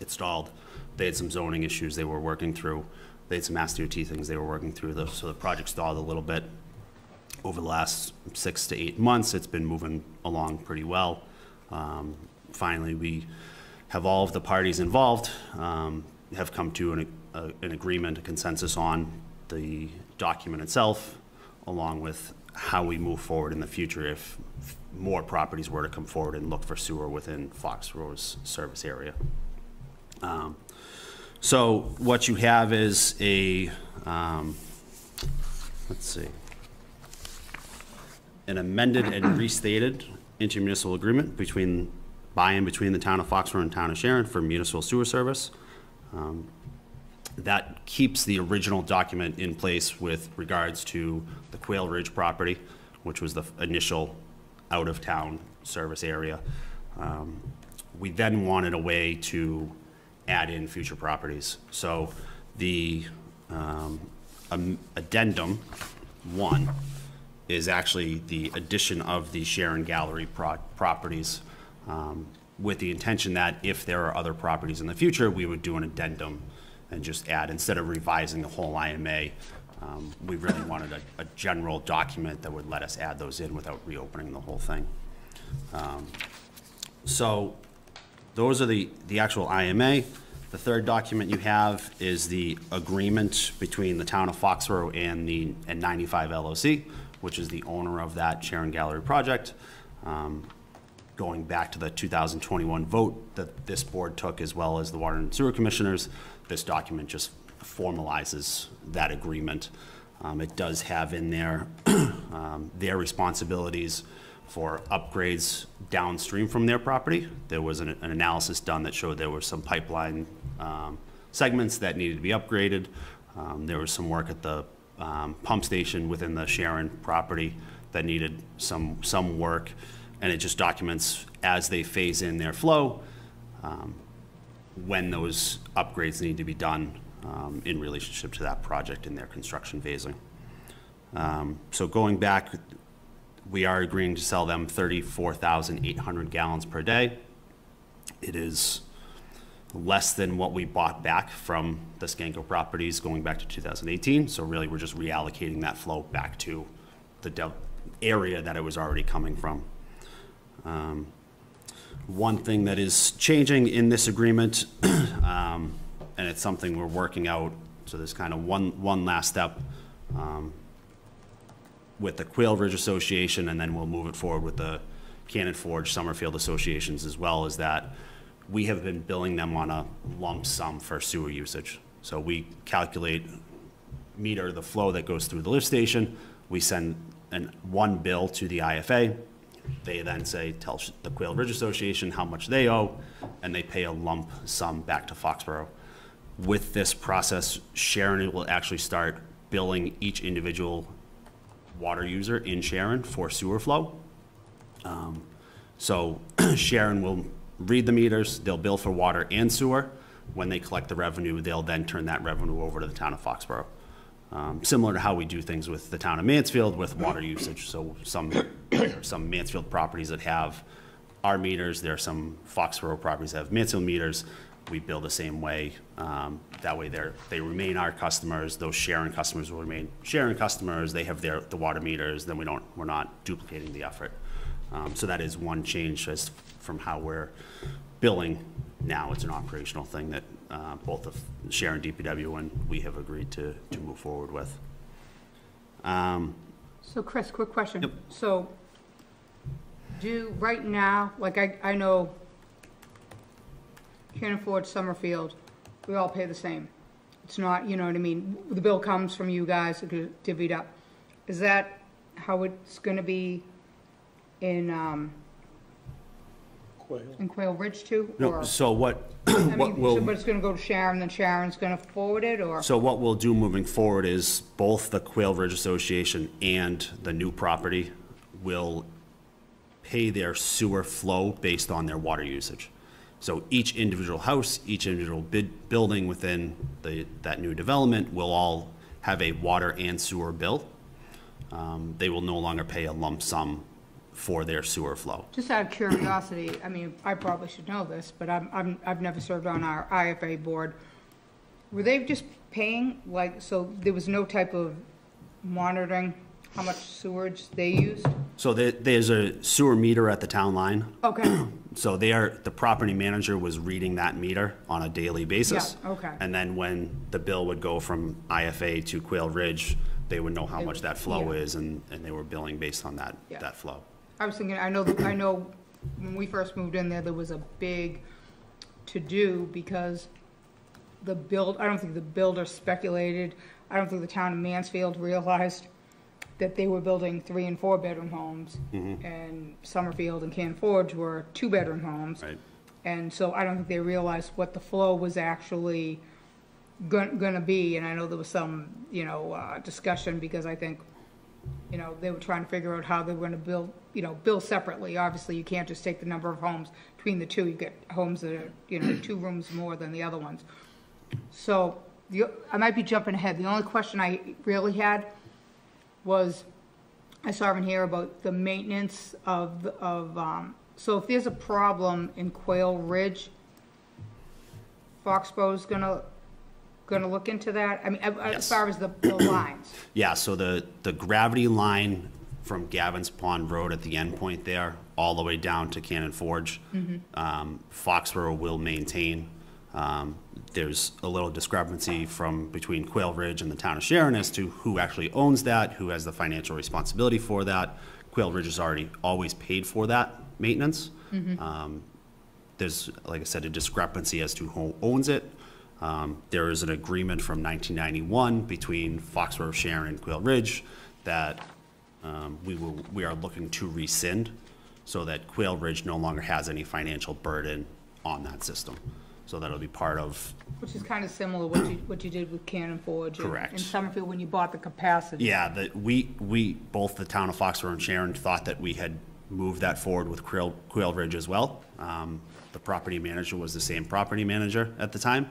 Speaker 10: It stalled. They had some zoning issues they were working through. They had some Mass DOT things they were working through, The- so the project stalled a little bit. Over the last six to eight months, it's been moving along pretty well. Um, Finally, we have all of the parties involved um, have come to an, a- an agreement, a consensus on the document itself, along with how we move forward in the future if more properties were to come forward and look for sewer within Foxborough's service area. Um, So what you have is a, um, let's see, an amended and restated intermunicipal agreement between, by and between the town of Foxborough and town of Sharon for municipal sewer service. Um, That keeps the original document in place with regards to the Quail Ridge property, which was the initial out-of-town service area. Um, We then wanted a way to add in future properties. So the um, am- addendum, one, is actually the addition of the Sharon Gallery pro- properties um, with the intention that if there are other properties in the future, we would do an addendum and just add, instead of revising the whole IMA, um, we really wanted a, a general document that would let us add those in without reopening the whole thing. Um, So those are the, the actual IMA. The third document you have is the agreement between the town of Foxborough and the, and 95 LOC, which is the owner of that Sharon Gallery project. Um, Going back to the 2021 vote that this board took, as well as the Water and Sewer Commissioners, this document just formalizes that agreement. Um, It does have in there um, their responsibilities for upgrades downstream from their property. There was an an analysis done that showed there were some pipeline um, segments that needed to be upgraded. Um, There was some work at the um, pump station within the Sharon property that needed some, some work. And it just documents as they phase in their flow, um, when those upgrades need to be done um, in relationship to that project in their construction phasing. Um, So going back, we are agreeing to sell them 34,800 gallons per day. It is less than what we bought back from the Skanko properties going back to 2018. So really, we're just reallocating that flow back to the area that it was already coming from. Um, One thing that is changing in this agreement, um, and it's something we're working out, so there's kind of one, one last step um, with the Quail Ridge Association, and then we'll move it forward with the Cannon Forge, Summerfield Associations as well, is that we have been billing them on a lump sum for sewer usage. So we calculate, meter the flow that goes through the lift station, we send an, one bill to the IFA. They then say, tell the Quail Ridge Association how much they owe, and they pay a lump sum back to Foxborough. With this process, Sharon will actually start billing each individual water user in Sharon for sewer flow. Um, So Sharon will read the meters, they'll bill for water and sewer. When they collect the revenue, they'll then turn that revenue over to the town of Foxborough. Um, Similar to how we do things with the town of Mansfield with water usage. So some, some Mansfield properties that have our meters, there are some Foxborough properties that have Mansfield meters. We bill the same way. Um, That way they're, they remain our customers, those Sharon customers will remain Sharon customers, they have their, the water meters, then we don't, we're not duplicating the effort. Um, So that is one change from how we're billing now. It's an operational thing that uh, both of Sharon DPW and we have agreed to, to move forward with. Um,
Speaker 6: So Chris, quick question.
Speaker 10: Yep.
Speaker 6: So do, right now, like I, I know Cannon Forge, Summerfield, we all pay the same. It's not, you know what I mean? The bill comes from you guys, it gets divvied up. Is that how it's gonna be in, um, in Quail Ridge too?
Speaker 10: No,
Speaker 6: Or-
Speaker 10: so what,
Speaker 6: I
Speaker 10: what
Speaker 6: mean, so-
Speaker 10: will,
Speaker 6: but it's gonna go to Sharon, then Sharon's gonna forward it, or?
Speaker 10: so what we'll do moving forward is both the Quail Ridge Association and the new property will pay their sewer flow based on their water usage. So each individual house, each individual bid, building within the, that new development will all have a water and sewer bill. Um, They will no longer pay a lump sum for their sewer flow.
Speaker 6: Just out of curiosity, I mean, I probably should know this, but I'm, I'm, I've never served on our IFA board. Were they just paying, like, so there was no type of monitoring how much sewage they used?
Speaker 10: So there, there's a sewer meter at the town line.
Speaker 6: Okay,
Speaker 10: So they are, the property manager was reading that meter on a daily basis.
Speaker 6: Yeah, okay.
Speaker 10: And then when the bill would go from IFA to Quail Ridge, they would know how
Speaker 6: They
Speaker 10: much
Speaker 6: would-
Speaker 10: that flow
Speaker 6: yeah.
Speaker 10: is and, and they were billing based on that,
Speaker 6: Yeah.
Speaker 10: that flow.
Speaker 6: I was thinking, I know, I know, when we first moved in there, there was a big to-do because the build, I don't think the builder speculated, I don't think the town of Mansfield realized that they were building three and four-bedroom homes, and Summerfield and Can Forge were two-bedroom homes.
Speaker 10: Right.
Speaker 6: And so I don't think they realized what the flow was actually gon- gonna be, and I know there was some, you know, uh, discussion, because I think, you know, they were trying to figure out how they were gonna build, you know, build separately. Obviously, you can't just take the number of homes between the two, you get homes that are, you know, two rooms more than the other ones. So, the, I might be jumping ahead, the only question I really had was, I saw in here about the maintenance of, of, um, so if there's a problem in Quail Ridge, Foxborough's gonna, gonna look into that? I mean, as- as
Speaker 10: Yes.
Speaker 6: far as the, the lines?
Speaker 10: Yeah, so the, the gravity line from Gavin's Pond Road at the end point there, all the way down to Cannon Forge, um, Foxborough will maintain. Um, There's a little discrepancy from, between Quail Ridge and the town of Sharon as to who actually owns that, who has the financial responsibility for that. Quail Ridge has already always paid for that maintenance. Um, there's, like I said, a discrepancy as to who owns it. Um, There is an agreement from 1991 between Foxborough, Sharon, and Quail Ridge that um, we will, we are looking to rescind so that Quail Ridge no longer has any financial burden on that system. So that'll be part of,
Speaker 6: Which is kind of similar what you, what you did with Cannon Forge. and-
Speaker 10: Correct.
Speaker 6: In Summerfield when you bought the capacity.
Speaker 10: yeah, that we, we, both the town of Foxborough and Sharon thought that we had moved that forward with Quail, Quail Ridge as well. Um, The property manager was the same property manager at the time,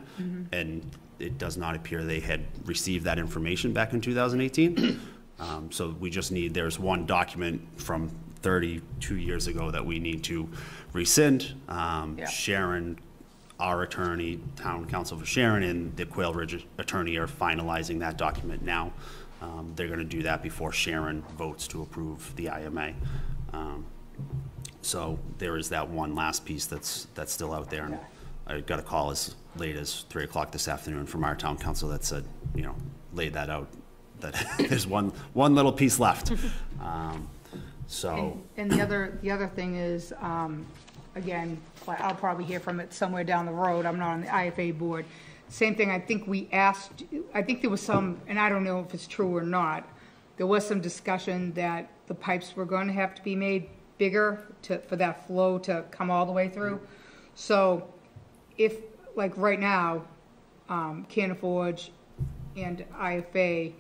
Speaker 10: and it does not appear they had received that information back in 2018. Um, So we just need, there's one document from 32 years ago that we need to rescind. Um,
Speaker 2: Yeah.
Speaker 10: Sharon, our attorney, town counsel for Sharon, and the Quail Ridge attorney are finalizing that document now. Um, They're going to do that before Sharon votes to approve the IMA. Um, So there is that one last piece that's, that's still out there. And I got a call as late as 3 o'clock this afternoon from our town counsel that said, you know, laid that out, that there's one, one little piece left. Um, So,
Speaker 6: And, and the other, the other thing is, um, again, I'll probably hear from it somewhere down the road, I'm not on the IFA board. Same thing, I think we asked, I think there was some, and I don't know if it's true or not, there was some discussion that the pipes were going to have to be made bigger to, for that flow to come all the way through. So if, like, right now, um, Cannon Forge and IFA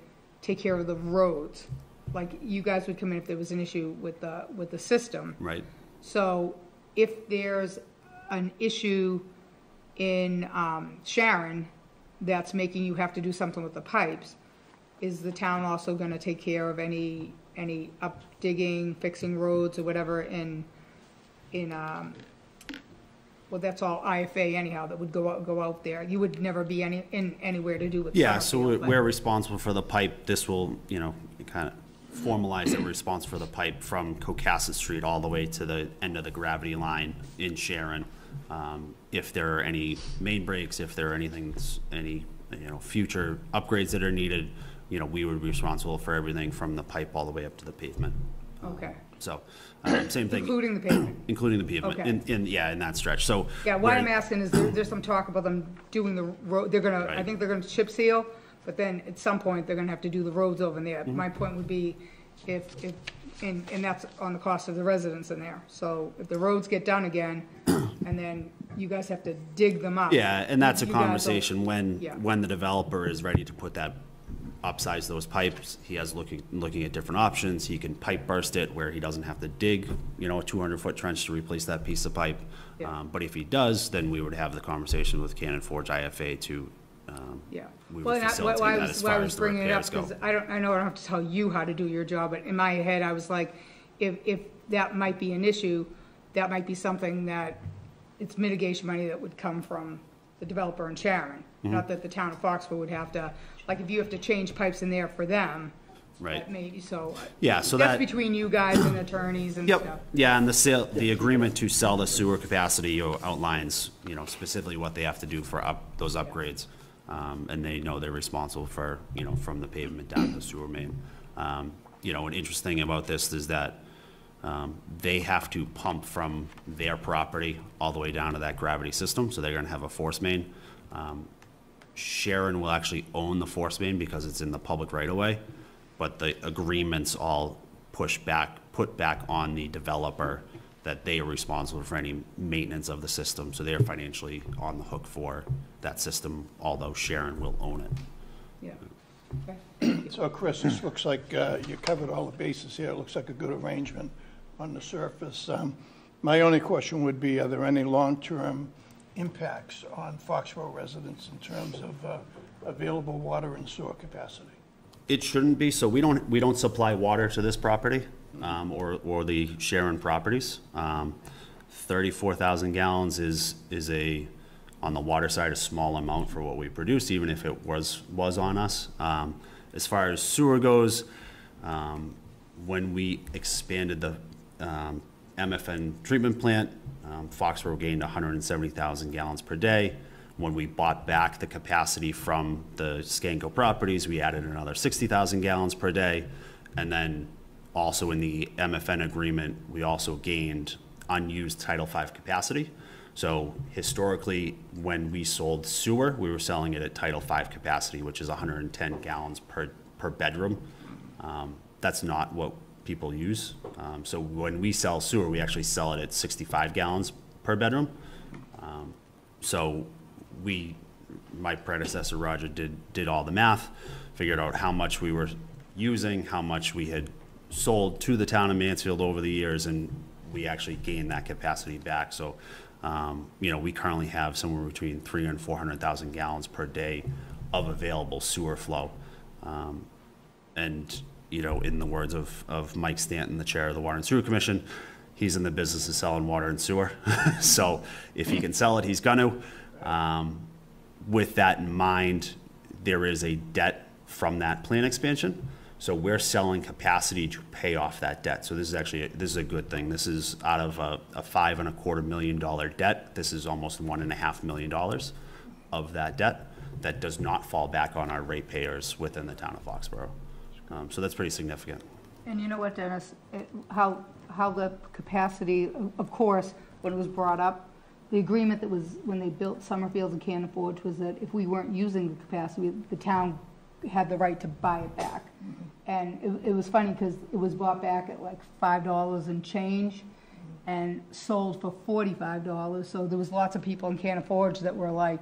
Speaker 6: take care of the roads, like, you guys would come in if there was an issue with the, with the system.
Speaker 10: right,
Speaker 6: So if there's an issue in um, Sharon that's making you have to do something with the pipes, is the town also gonna take care of any, any up digging, fixing roads or whatever in, in, um, well, that's all IFA anyhow, that would go out, go out there. You would never be any, in, anywhere to do with.
Speaker 10: Yeah, so we're-
Speaker 6: but-
Speaker 10: we're responsible for the pipe. This will, you know, kind of formalize that we're responsible for the pipe from Cocasset Street all the way to the end of the gravity line in Sharon. Um, If there are any main breaks, if there are anything, any, you know, future upgrades that are needed, you know, we would be responsible for everything from the pipe all the way up to the pavement.
Speaker 6: Okay,
Speaker 10: So, um, same thing,
Speaker 6: including the pavement.
Speaker 10: including the pavement,
Speaker 6: Okay.
Speaker 10: in, in, yeah, in that stretch, so.
Speaker 6: Yeah, why
Speaker 10: we're-
Speaker 6: I'm asking is there, there's some talk about them doing the road, they're gonna, I
Speaker 10: Right.
Speaker 6: think they're gonna chip seal, but then at some point, they're gonna have to do the roads over there.
Speaker 10: Mm-hmm.
Speaker 6: My point would be if, if, and, and that's on the cost of the residents in there. So if the roads get done again, and then you guys have to dig them up.
Speaker 10: Yeah, and that's a
Speaker 6: you guys will-
Speaker 10: conversation when,
Speaker 6: Yeah.
Speaker 10: when the developer is ready to put that, upsize those pipes. He has looking, looking at different options. He can pipe burst it where he doesn't have to dig, you know, a two hundred foot trench to replace that piece of pipe.
Speaker 6: Yeah.
Speaker 10: Um, But if he does, then we would have the conversation with Cannon Forge IFA to, um,
Speaker 6: Yeah.
Speaker 10: we
Speaker 6: Well,
Speaker 10: would
Speaker 6: and I- why- I
Speaker 10: that
Speaker 6: was- I was
Speaker 10: as
Speaker 6: bringing it up,
Speaker 10: repairs go.
Speaker 6: 'cause I don't, I know I don't have to tell you how to do your job, but in my head, I was like, if, if that might be an issue, that might be something that, it's mitigation money that would come from the developer in Sharon.
Speaker 10: Mm-hmm.
Speaker 6: Not that the town of Foxborough would have to, like, if you have to change pipes in there for them.
Speaker 10: Right.
Speaker 6: that Maybe, so.
Speaker 10: Yeah, so
Speaker 6: That's
Speaker 10: that-
Speaker 6: between you guys and attorneys and stuff.
Speaker 10: Yep, yeah, and the sale, the agreement to sell the sewer capacity outlines, you know, specifically what they have to do for up, those upgrades. Um, and they know they're responsible for, you know, from the pavement down to the sewer main. Um, you know, an interesting thing about this is that, um, they have to pump from their property all the way down to that gravity system, so they're gonna have a force main. Um, Sharon will actually own the force main because it's in the public right of way, but the agreements all push back, put back on the developer that they are responsible for any maintenance of the system, so they're financially on the hook for that system, although Sharon will own it.
Speaker 6: Yeah. Okay.
Speaker 7: So Chris, this looks like uh, you covered all the bases here. It looks like a good arrangement on the surface. Um, My only question would be, are there any long-term impacts on Foxborough residents in terms of uh, available water and sewer capacity?
Speaker 10: It shouldn't be, so we don't, we don't supply water to this property, um, or, or the Sharon properties. Um, thirty-four thousand gallons is, is a, on the water side, a small amount for what we produce, even if it was, was on us. Um, as far as sewer goes, um, when we expanded the, um, MFN treatment plant, um, Foxborough gained hundred and seventy thousand gallons per day. When we bought back the capacity from the Scanco properties, we added another 60,000 gallons per day. And then also in the MFN agreement, we also gained unused Title V capacity. So historically, when we sold sewer, we were selling it at Title V capacity, which is 110 gallons per, per bedroom. Um, That's not what people use. Um, So when we sell sewer, we actually sell it at 65 gallons per bedroom. Um, So we, my predecessor, Roger, did, did all the math, figured out how much we were using, how much we had sold to the town of Mansfield over the years, and we actually gained that capacity back. So, um, you know, we currently have somewhere between 300 and 400,000 gallons per day of available sewer flow. Um, And, you know, in the words of, of Mike Stanton, the chair of the Water and Sewer Commission, he's in the business of selling water and sewer. So if he can sell it, he's gonna. Um, With that in mind, there is a debt from that plant expansion. So we're selling capacity to pay off that debt. So this is actually, a- this is a good thing. This is out of a, a five and a quarter million dollar debt. This is almost one and a half million dollars of that debt that does not fall back on our ratepayers within the town of Foxborough. Um, so that's pretty significant.
Speaker 6: And you know what, Dennis, It- how, how the capacity, of- of course, when it was brought up, the agreement that was, when they built Summerfields and Cannon Forge was that if we weren't using the capacity, the town had the right to buy it back. And it, it was funny because it was bought back at like five dollars and change and sold for forty-five dollars. So there was lots of people in Cannon Forge that were like,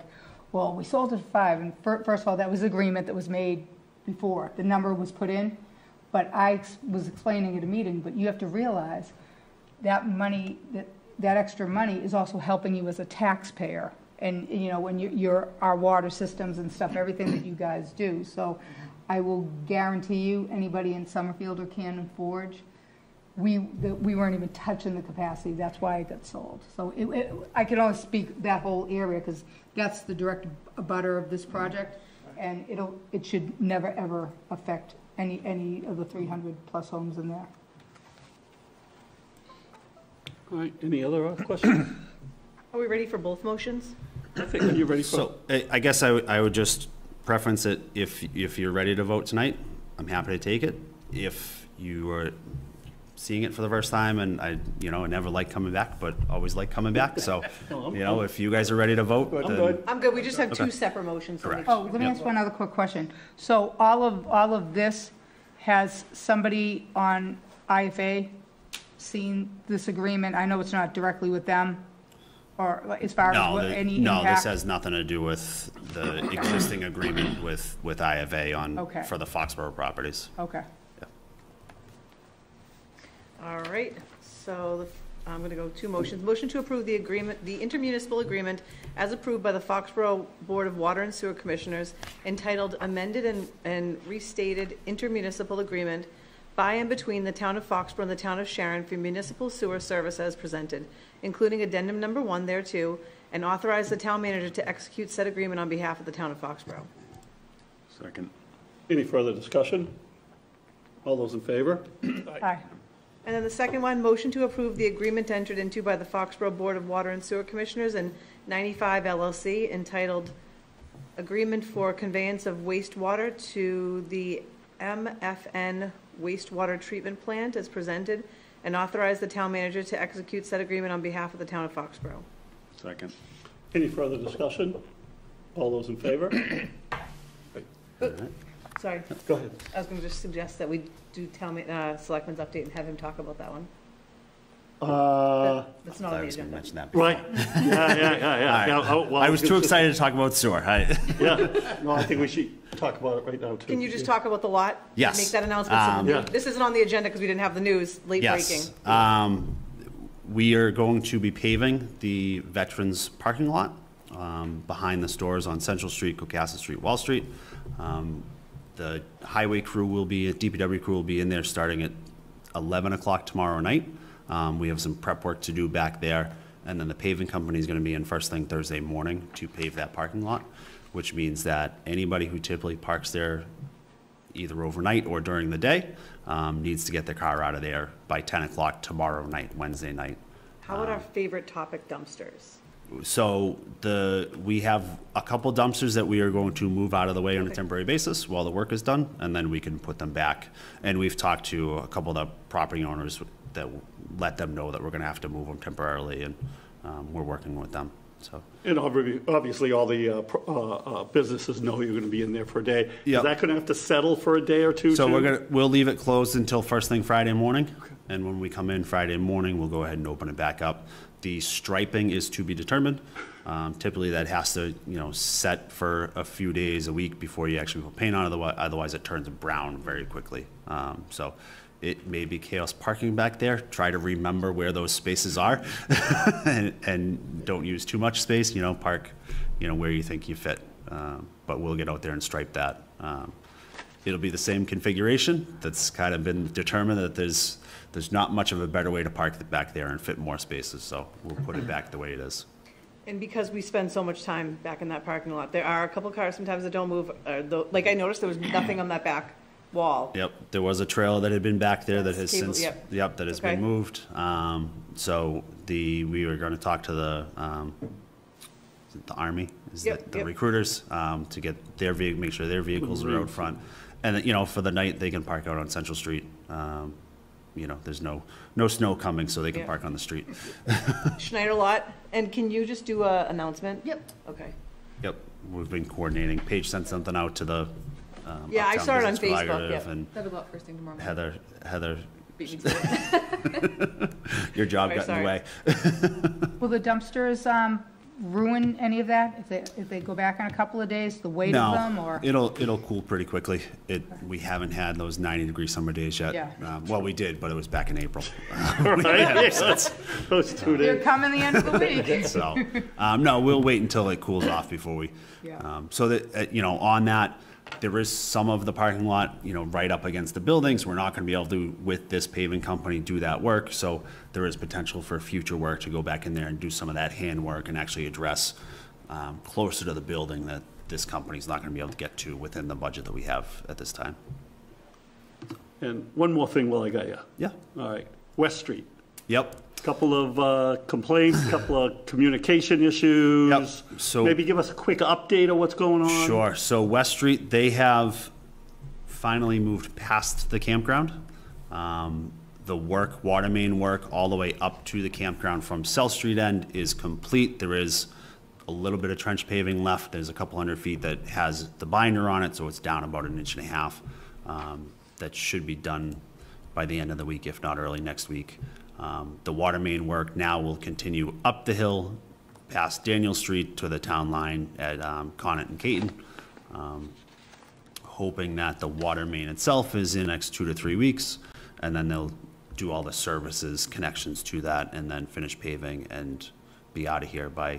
Speaker 6: well, we sold it for five. And fir- first of all, that was the agreement that was made before. The number was put in. But I was explaining at a meeting, but you have to realize that money, that, that extra money is also helping you as a taxpayer. And, you know, when you, you're, our water systems and stuff, everything that you guys do. So I will guarantee you, anybody in Summerfield or Cannon Forge, we, the- we weren't even touching the capacity, that's why it got sold. So it, it, I can only speak that whole area, because that's the direct butter of this project, and it'll, it should never, ever affect any, any of the three hundred plus homes in there.
Speaker 1: All right, any other uh, questions?
Speaker 2: Are we ready for both motions?
Speaker 1: I think are you ready for?
Speaker 10: So I, I guess I, would- I would just preference it, if, if you're ready to vote tonight, I'm happy to take it. If you are seeing it for the first time, and I, you know, I never like coming back, but always like coming back, so,
Speaker 1: No, I'm-
Speaker 10: you know, if you guys are ready to vote,
Speaker 1: I'm
Speaker 10: then.
Speaker 1: good.
Speaker 2: I'm good, we just have two separate motions. so
Speaker 10: Correct.
Speaker 6: Oh, let me ask one other quick question. So all of, all of this, has somebody on IFA seen this agreement? I know it's not directly with them, or like, as far as
Speaker 10: No,
Speaker 6: what-
Speaker 10: the-
Speaker 6: any
Speaker 10: no, this
Speaker 6: impact?
Speaker 10: has nothing to do with the existing agreement with, with IFA on,
Speaker 6: Okay.
Speaker 10: for the Foxborough properties.
Speaker 6: Okay.
Speaker 2: All right, so the- I'm going to go two motions. Motion to approve the agreement, the intermunicipal agreement as approved by the Foxborough Board of Water and Sewer Commissioners entitled amended and and restated intermunicipal agreement by and between the town of Foxborough and the town of Sharon for municipal sewer service as presented, including addendum number one thereto, and authorize the town manager to execute said agreement on behalf of the town of Foxborough.
Speaker 4: Second.
Speaker 1: Any further discussion? All those in favor?
Speaker 6: Aye.
Speaker 2: And then the second one, motion to approve the agreement entered into by the Foxborough Board of Water and Sewer Commissioners and 95 LLC entitled Agreement for Conveyance of Wastewater to the MFN Wastewater Treatment Plant as presented, and authorize the town manager to execute said agreement on behalf of the town of Foxborough.
Speaker 4: Second.
Speaker 1: Any further discussion? All those in favor?
Speaker 2: Sorry,
Speaker 1: Go ahead.
Speaker 2: I was going to just suggest that we do town, ma- uh, selectmen's update and have him talk about that one.
Speaker 1: Uh,
Speaker 2: That's not
Speaker 10: thought
Speaker 2: on
Speaker 10: I
Speaker 2: the
Speaker 10: was gonna
Speaker 2: agenda.
Speaker 10: mention that before.
Speaker 1: right, yeah, yeah, yeah, yeah. yeah. oh, well,
Speaker 10: I was
Speaker 1: we
Speaker 10: too
Speaker 1: could-
Speaker 10: excited to talk about sewer. I,
Speaker 1: Yeah, no, I think we should talk about it right now, too.
Speaker 2: Can you just talk about the lot?
Speaker 10: Yes.
Speaker 2: Make that announcement. so
Speaker 10: Um,
Speaker 2: the-
Speaker 1: Yeah.
Speaker 2: This isn't on the agenda because we didn't have the news, late breaking.
Speaker 10: Yes. Um, we are going to be paving the Veterans parking lot, um, behind the stores on Central Street, Cocasset Street, Wall Street. Um, the highway crew will be, DPW crew will be in there starting at eleven o'clock tomorrow night. Um, we have some prep work to do back there, and then the paving company is gonna be in first thing Thursday morning to pave that parking lot, which means that anybody who typically parks there either overnight or during the day, um, needs to get their car out of there by 10 o'clock tomorrow night, Wednesday night.
Speaker 2: How about our favorite topic dumpsters?
Speaker 10: So the, we have a couple dumpsters that we are going to move out of the way on a temporary basis while the work is done, and then we can put them back. And we've talked to a couple of the property owners that let them know that we're gonna have to move them temporarily, and, um, we're working with them, so.
Speaker 1: And obviously, all the uh, uh, uh, businesses know you're going to be in there for a day. Is that going to have to settle for a day or two?
Speaker 10: So we're gonna, we'll leave it closed until first thing Friday morning. and when we come in Friday morning, we'll go ahead and open it back up. The striping is to be determined. Um, Typically, that has to, you know, set for a few days, a week before you actually put paint on, otherwise, otherwise it turns brown very quickly. Um, So it may be chaos parking back there. Try to remember where those spaces are and, and don't use too much space, you know, park, you know, where you think you fit. Um, But we'll get out there and stripe that. Um, It'll be the same configuration. That's kind of been determined that there's, there's not much of a better way to park it back there and fit more spaces, so we'll put it back the way it is.
Speaker 2: And because we spend so much time back in that parking lot, there are a couple cars sometimes that don't move, uh, tho- like I noticed there was nothing on that back wall.
Speaker 10: Yep, there was a trail that had been back there that has
Speaker 2: cable-
Speaker 10: since,
Speaker 2: yep.
Speaker 10: yep, that has been moved. Um, so the, we were gonna talk to the, um, is it the Army? Is
Speaker 2: Yep,
Speaker 10: it the
Speaker 2: yep.
Speaker 10: recruiters, um, to get their vehi, make sure their vehicles are out front. And, you know, for the night, they can park out on Central Street. Um, you know, there's no, no snow coming, so they can
Speaker 2: Yeah.
Speaker 10: park on the street.
Speaker 2: Schneider lot, and can you just do a announcement?
Speaker 6: Yep.
Speaker 2: Okay.
Speaker 10: Yep, we've been coordinating. Paige sent something out to the, um,
Speaker 2: Yeah, I
Speaker 10: Uptown
Speaker 2: saw it on
Speaker 10: Business
Speaker 2: Facebook,
Speaker 10: Collaborative,
Speaker 2: yep.
Speaker 10: And
Speaker 11: That'll go up first thing tomorrow morning.
Speaker 10: Heather, Heather,
Speaker 11: Beat me to it.
Speaker 10: your job
Speaker 2: Sorry,
Speaker 10: got in the way.
Speaker 6: Well, the dumpsters um, ruin any of that if they, if they go back in a couple of days, the weight of them,
Speaker 10: No,
Speaker 6: or?
Speaker 10: it'll, it'll cool pretty quickly. It, we haven't had those 90-degree summer days yet.
Speaker 6: Yeah.
Speaker 10: Um, Well, we did, but it was back in April.
Speaker 1: Right? Those two
Speaker 6: They're
Speaker 1: days.
Speaker 6: coming the end of the week.
Speaker 10: So, um, no, we'll wait until it cools off before we,
Speaker 6: Yeah.
Speaker 10: um, so that, uh, you know, on that, there is some of the parking lot, you know, right up against the buildings. We're not gonna be able to, with this paving company, do that work. So there is potential for future work to go back in there and do some of that handwork and actually address, um, closer to the building that this company is not gonna be able to get to within the budget that we have at this time.
Speaker 1: And one more thing while I got you.
Speaker 10: Yeah.
Speaker 1: All right, West Street.
Speaker 10: Yep.
Speaker 1: Couple of uh, complaints, couple of communication issues.
Speaker 10: Yep, so-
Speaker 1: Maybe give us a quick update of what's going on.
Speaker 10: Sure. So West Street, they have finally moved past the campground. Um, The work, water main work, all the way up to the campground from South Street end is complete. There is a little bit of trench paving left. There's a couple hundred feet that has the binder on it, so it's down about an inch and a half. Um, That should be done by the end of the week, if not early next week. Um, The water main work now will continue up the hill past Daniel Street to the town line at um, and Caton. Um, Hoping that the water main itself is in next two to three weeks, and then they'll do all the services, connections to that, and then finish paving and be out of here by,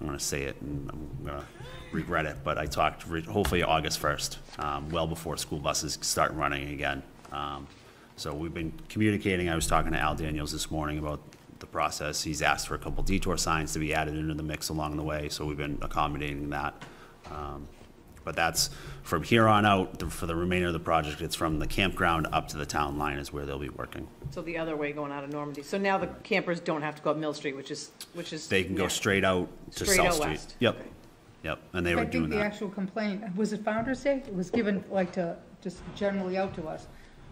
Speaker 10: I'm gonna say it, and I'm gonna regret it, but I talked, re- hopefully August 1st, um, well before school buses start running again. Um, So we've been communicating, I was talking to Al Daniels this morning about the process. He's asked for a couple detour signs to be added into the mix along the way, so we've been accommodating that. Um, But that's, from here on out, the- for the remainder of the project, it's from the campground up to the town line is where they'll be working.
Speaker 2: So the other way going out of Normandy. So now the campers don't have to go up Mill Street, which is, which is.
Speaker 10: They can go
Speaker 2: yeah.
Speaker 10: straight out to
Speaker 2: Straight
Speaker 10: South
Speaker 2: out
Speaker 10: Street.
Speaker 2: west.
Speaker 10: Yep,
Speaker 2: Okay.
Speaker 10: yep, and they
Speaker 6: I
Speaker 10: were
Speaker 6: think
Speaker 10: doing
Speaker 6: the
Speaker 10: that.
Speaker 6: actual complaint, was it Founder's Day? It was given like to, just generally out to us.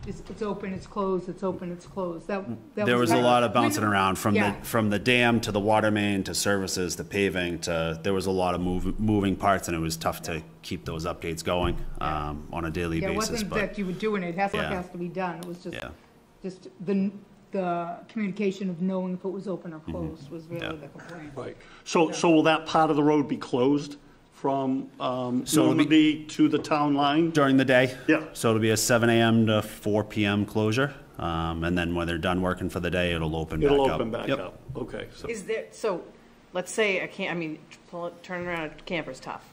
Speaker 6: It's, it's open, it's closed, it's open, it's closed. That, that
Speaker 10: There was a
Speaker 6: kind
Speaker 10: lot of bouncing around from the,
Speaker 6: Yeah.
Speaker 10: from the dam to the water main to services to paving to, there was a lot of move, moving parts and it was tough to keep those updates going, um, on a daily
Speaker 6: Yeah, it
Speaker 10: basis,
Speaker 6: wasn't
Speaker 10: but,
Speaker 6: that you were doing it, it has,
Speaker 10: Yeah.
Speaker 6: has to be done. It was just,
Speaker 10: yeah.
Speaker 6: just the, the communication of knowing if it was open or closed was
Speaker 10: Yeah.
Speaker 6: really the complaint.
Speaker 1: Right. So, so will that part of the road be closed from um,
Speaker 10: So it'll be-
Speaker 1: Normandy to the town line?
Speaker 10: During the day?
Speaker 1: Yeah.
Speaker 10: So it'll be a seven AM to four PM closure, um, and then when they're done working for the day, it'll open back up.
Speaker 1: It'll open back
Speaker 10: Yep.
Speaker 1: up? Okay, so,
Speaker 2: Is there, so, let's say I can't, I mean, pull it- turning around a camper's tough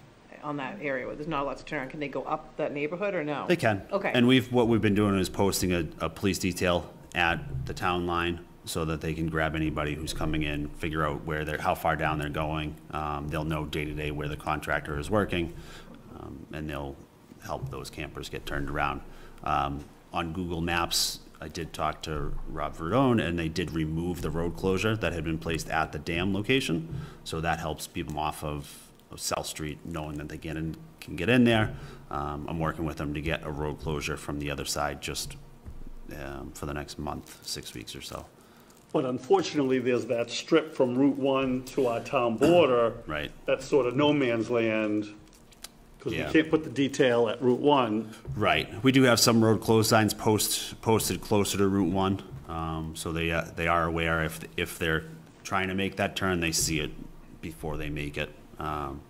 Speaker 2: on that area where there's not a lot to turn around. Can they go up that neighborhood or no?
Speaker 10: They can.
Speaker 2: Okay.
Speaker 10: And we've, what we've been doing is posting a, a police detail at the town line so that they can grab anybody who's coming in, figure out where they're, how far down they're going. Um, they'll know day-to-day where the contractor is working, um, and they'll help those campers get turned around. Um, on Google Maps, I did talk to Rob Verdone, and they did remove the road closure that had been placed at the dam location. So that helps people off of, of South Street, knowing that they get in, can get in there. Um, I'm working with them to get a road closure from the other side just, um, for the next month, six weeks or so.
Speaker 1: But unfortunately, there's that strip from Route 1 to our town border.
Speaker 10: Right.
Speaker 1: That's sort of no man's land, because we
Speaker 10: Yeah.
Speaker 1: can't put the detail at Route 1.
Speaker 10: Right. We do have some road closed signs post, posted closer to Route One. Um, so they, uh, they are aware if, if they're trying to make that turn, they see it before they make it. Um,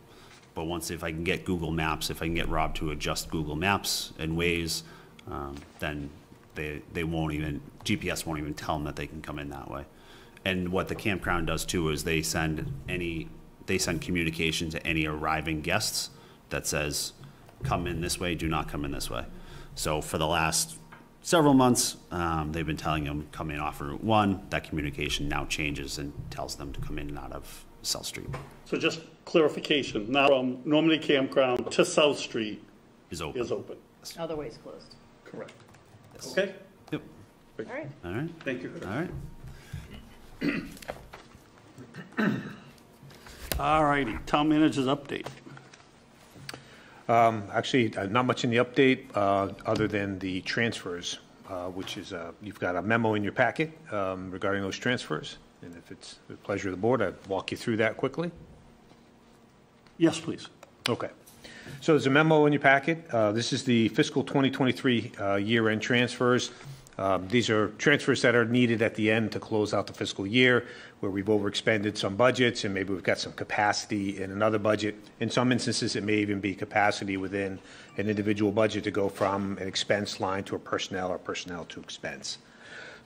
Speaker 10: but once, if I can get Google Maps, if I can get Rob to adjust Google Maps and Waze, um, then they, they won't even, GPS won't even tell them that they can come in that way. And what the campground does too is they send any, they send communication to any arriving guests that says, come in this way, do not come in this way. So for the last several months, um, they've been telling them, come in off Route One. That communication now changes and tells them to come in and out of South Street
Speaker 1: So just clarification, now from Normandy Campground to South Street
Speaker 10: is open.
Speaker 1: is open.
Speaker 2: Other ways closed.
Speaker 1: Correct. Okay?
Speaker 10: Yep,
Speaker 2: All right.
Speaker 10: all right,
Speaker 1: Thank you.
Speaker 10: all right.
Speaker 1: All righty, town manager's update.
Speaker 8: Actually, uh, not much in the update, uh, other than the transfers, uh, which is, uh, you've got a memo in your packet um, regarding those transfers. And if it's the pleasure of the board, I'd walk you through that quickly.
Speaker 1: Yes, please.
Speaker 8: Okay. So there's a memo in your packet. Uh, This is the fiscal 2023 uh, year-end transfers. Um, These are transfers that are needed at the end to close out the fiscal year, where we've overexpended some budgets, and maybe we've got some capacity in another budget. In some instances, it may even be capacity within an individual budget to go from an expense line to a personnel or personnel to expense.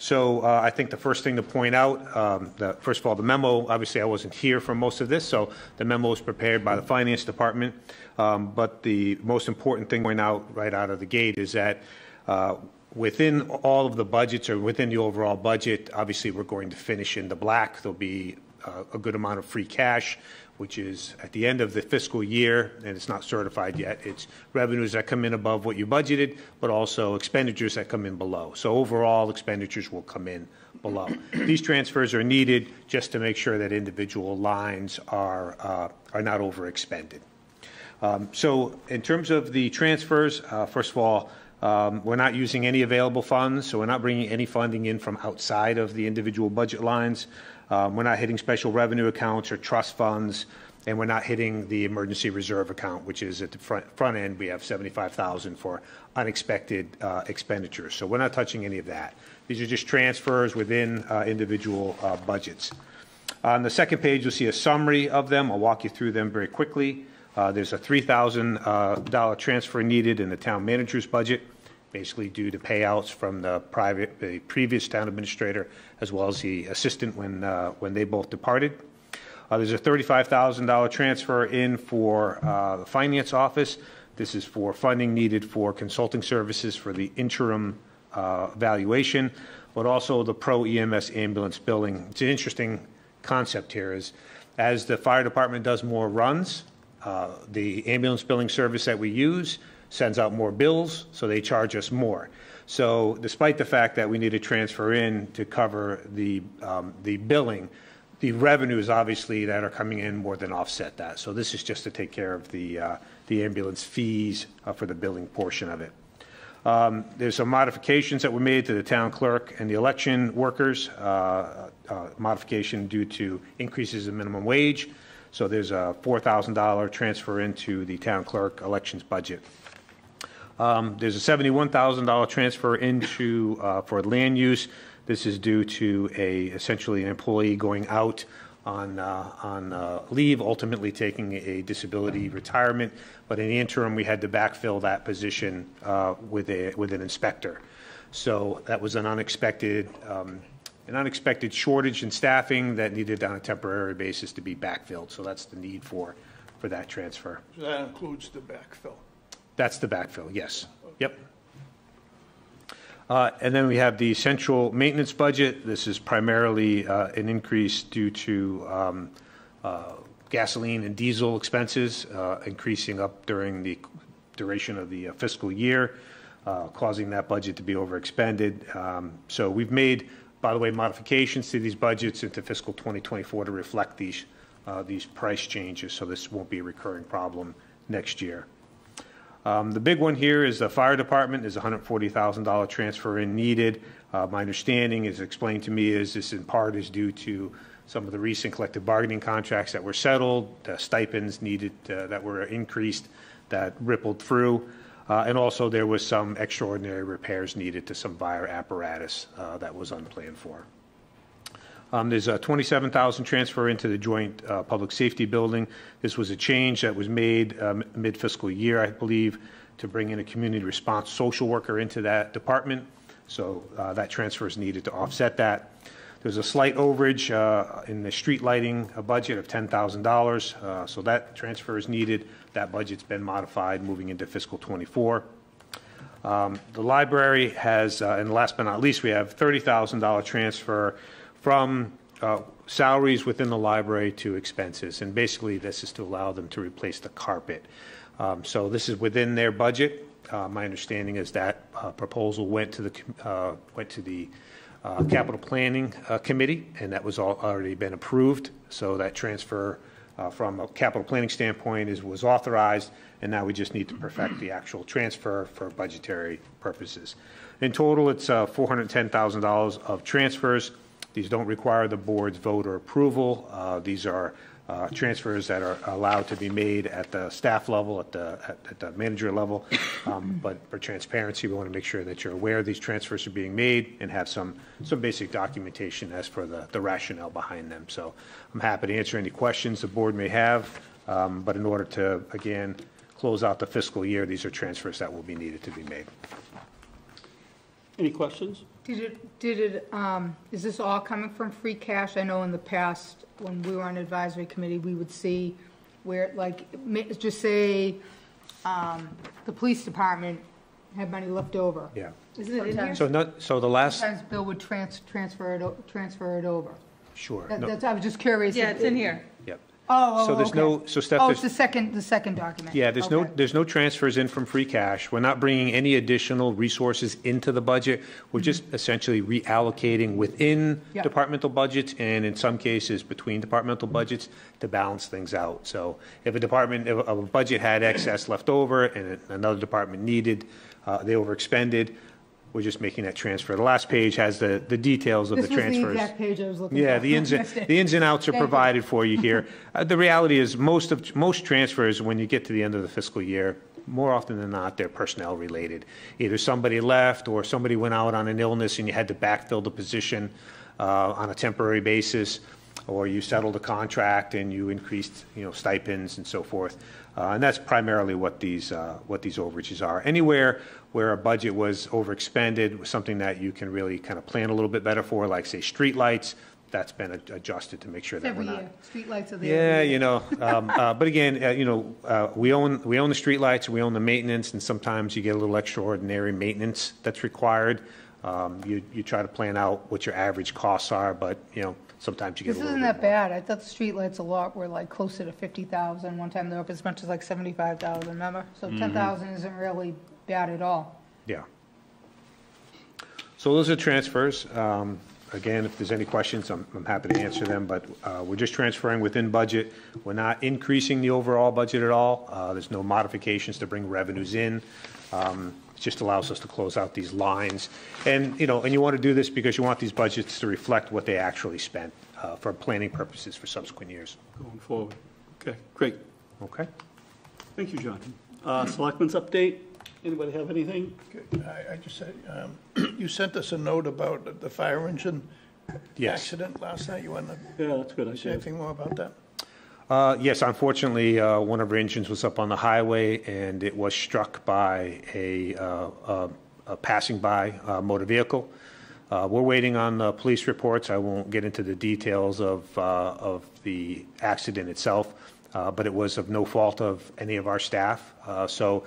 Speaker 8: So uh, I think the first thing to point out, um, the, first of all, the memo, obviously I wasn't here for most of this, so the memo was prepared by the Finance Department. Um, But the most important thing going out right out of the gate is that uh, within all of the budgets or within the overall budget, obviously we're going to finish in the black. There'll be uh, a good amount of free cash, which is at the end of the fiscal year, and it's not certified yet. It's revenues that come in above what you budgeted, but also expenditures that come in below. So overall, expenditures will come in below. These transfers are needed just to make sure that individual lines are, uh, are not overexpended. Um, So in terms of the transfers, uh, first of all, um, we're not using any available funds, so we're not bringing any funding in from outside of the individual budget lines. Um, We're not hitting special revenue accounts or trust funds, and we're not hitting the emergency reserve account, which is at the front, front end, we have 75,000 for unexpected uh, expenditures. So we're not touching any of that. These are just transfers within uh, individual uh, budgets. On the second page, you'll see a summary of them. I'll walk you through them very quickly. Uh, There's a $3,000 transfer needed in the town manager's budget, basically due to payouts from the private, the previous town administrator, as well as the assistant when, uh, when they both departed. Uh, There's a $35,000 transfer in for uh, the finance office. This is for funding needed for consulting services for the interim uh, valuation, but also the pro EMS ambulance billing. It's an interesting concept here is, as the fire department does more runs, uh, the ambulance billing service that we use sends out more bills, so they charge us more. So despite the fact that we need to transfer in to cover the, um, the billing, the revenues obviously that are coming in more than offset that. So this is just to take care of the, uh, the ambulance fees uh, for the billing portion of it. Um, There's some modifications that were made to the town clerk and the election workers, uh, uh, modification due to increases in minimum wage. So there's a $4,000 transfer into the town clerk elections budget. Um, There's a $71,000 transfer into, uh, for land use. This is due to a, essentially an employee going out on, uh, on uh, leave, ultimately taking a disability retirement. But in the interim, we had to backfill that position uh, with a, with an inspector. So that was an unexpected, um, an unexpected shortage in staffing that needed on a temporary basis to be backfilled. So that's the need for, for that transfer.
Speaker 7: So that includes the backfill.
Speaker 8: That's the backfill, yes. Yep. Uh, And then we have the central maintenance budget. This is primarily uh, an increase due to um, uh, gasoline and diesel expenses uh, increasing up during the duration of the uh, fiscal year, uh, causing that budget to be overexpended. Um, So we've made, by the way, modifications to these budgets into fiscal 2024 to reflect these, uh, these price changes, so this won't be a recurring problem next year. Um, The big one here is the fire department, is $140,000 transfer in needed. Uh, My understanding is explained to me is this in part is due to some of the recent collective bargaining contracts that were settled, the stipends needed uh, that were increased, that rippled through. Uh, And also, there was some extraordinary repairs needed to some fire apparatus uh, that was unplanned for. Um, There's a 27,000 transfer into the joint uh, public safety building. This was a change that was made um, mid-fiscal year, I believe, to bring in a community response social worker into that department. So uh, that transfer is needed to offset that. There's a slight overage uh, in the street lighting budget of $10,000, uh, so that transfer is needed. That budget's been modified moving into fiscal '24. Um, The library has, uh, and last but not least, we have $30,000 transfer from uh, salaries within the library to expenses. And basically, this is to allow them to replace the carpet. Um, So this is within their budget. Uh, My understanding is that uh, proposal went to the, uh, went to the uh, Capital Planning uh, Committee, and that was all already been approved. So that transfer uh, from a capital planning standpoint is, was authorized, and now we just need to perfect the actual transfer for budgetary purposes. In total, it's uh, $410,000 of transfers. These don't require the board's vote or approval. Uh, These are uh, transfers that are allowed to be made at the staff level, at the, at- at the manager level. Um, But for transparency, we want to make sure that you're aware these transfers are being made and have some, some basic documentation as for the the rationale behind them. So I'm happy to answer any questions the board may have, um, but in order to, again, close out the fiscal year, these are transfers that will be needed to be made.
Speaker 1: Any questions?
Speaker 6: Did it, did it, um, is this all coming from free cash? I know in the past, when we were on advisory committee, we would see where, like, ma- just say, um, the police department had money left over.
Speaker 8: Yeah.
Speaker 6: Isn't it in here?
Speaker 8: So not, so the last,
Speaker 6: Sometimes Bill would trans, transfer it, o- transfer it over.
Speaker 8: sure.
Speaker 6: That-
Speaker 8: no,
Speaker 6: That's, I was just curious.
Speaker 2: Yeah,
Speaker 6: if
Speaker 2: it's in here.
Speaker 8: Yep.
Speaker 6: Oh,
Speaker 8: So
Speaker 6: oh,
Speaker 8: there's
Speaker 6: okay.
Speaker 8: no, so Steph,
Speaker 6: Oh, it's the second, the second document.
Speaker 8: Yeah, there's no,
Speaker 6: Okay.
Speaker 8: there's no transfers in from free cash. We're not bringing any additional resources into the budget. We're just essentially reallocating within
Speaker 6: Mm-hmm. Yeah.
Speaker 8: departmental budgets and in some cases between departmental budgets to balance things out. So if a department, if a budget had excess left over and another department needed, uh, they overexpended, we're just making that transfer. The last page has the, the details of the
Speaker 6: This the
Speaker 8: transfers.
Speaker 6: exact page I was looking.
Speaker 8: Yeah, the ins,
Speaker 6: Missed
Speaker 8: the ins and outs are
Speaker 6: Thank you.
Speaker 8: provided for you here. Uh, The reality is, most of, most transfers, when you get to the end of the fiscal year, more often than not, they're personnel related. Either somebody left, or somebody went out on an illness and you had to backfill the position uh, on a temporary basis, or you settled a contract and you increased, you know, stipends and so forth. Uh, And that's primarily what these, uh, what these overages are. Anywhere where a budget was overexpended, was something that you can really kind of plan a little bit better for, like, say, streetlights, that's been ad- adjusted to make sure that we're
Speaker 6: Every
Speaker 8: not.
Speaker 6: year, streetlights are there.
Speaker 8: Yeah, you know, um, uh, but again, uh, you know, uh, we own, we own the streetlights, we own the maintenance, and sometimes you get a little extraordinary maintenance that's required. Um, You, you try to plan out what your average costs are, but, you know, sometimes you get a
Speaker 6: This
Speaker 8: little
Speaker 6: isn't
Speaker 8: bit
Speaker 6: that
Speaker 8: more.
Speaker 6: bad. I thought the streetlights a lot were like closer to fifty thousand. One time they were up as much as like seventy-five thousand, remember? So
Speaker 8: Mm-hmm.
Speaker 6: ten thousand isn't really bad at all.
Speaker 8: Yeah. So those are transfers. Um, Again, if there's any questions, I'm, I'm happy to answer them, but uh, we're just transferring within budget. We're not increasing the overall budget at all. Uh, There's no modifications to bring revenues in. Um, It just allows us to close out these lines. And, you know, and you want to do this because you want these budgets to reflect what they actually spent uh, for planning purposes for subsequent years.
Speaker 1: Going forward. Okay, great.
Speaker 8: Okay?
Speaker 1: Thank you, John. Uh, Selectmen's update? Anybody have anything?
Speaker 7: I, I just said, um, you sent us a note about the- the fire engine
Speaker 8: Yes.
Speaker 7: accident last night. You want to
Speaker 1: Yeah, that's good. I
Speaker 7: say
Speaker 1: did.
Speaker 7: anything more about that?
Speaker 8: Uh, Yes, unfortunately, uh, one of our engines was up on the highway, and it was struck by a uh, a- a passing-by uh, motor vehicle. Uh, We're waiting on the police reports. I won't get into the details of uh, of the accident itself, uh, but it was of no fault of any of our staff. Uh, So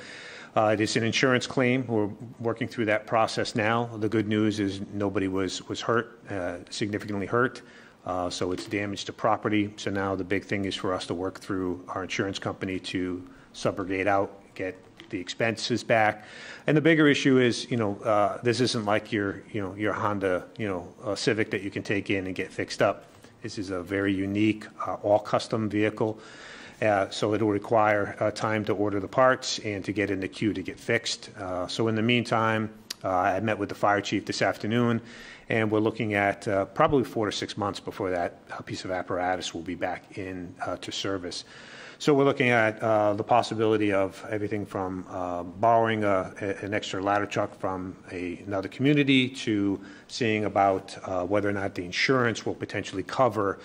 Speaker 8: uh, it is an insurance claim. We're working through that process now. The good news is nobody was was hurt, uh, significantly hurt. Uh, So it's damage to property. So now the big thing is for us to work through our insurance company to subrogate out, get the expenses back. And the bigger issue is, you know, uh, this isn't like your, you know, your Honda, you know, uh, Civic that you can take in and get fixed up. This is a very unique, uh, all-custom vehicle. Uh, So it'll require uh, time to order the parts and to get in the queue to get fixed. Uh, So in the meantime, uh, I met with the fire chief this afternoon, and we're looking at uh, probably four to six months before that uh, piece of apparatus will be back in to service. So we're looking at the possibility of everything from borrowing a- an extra ladder truck from a- another community to seeing about whether or not the insurance will potentially cover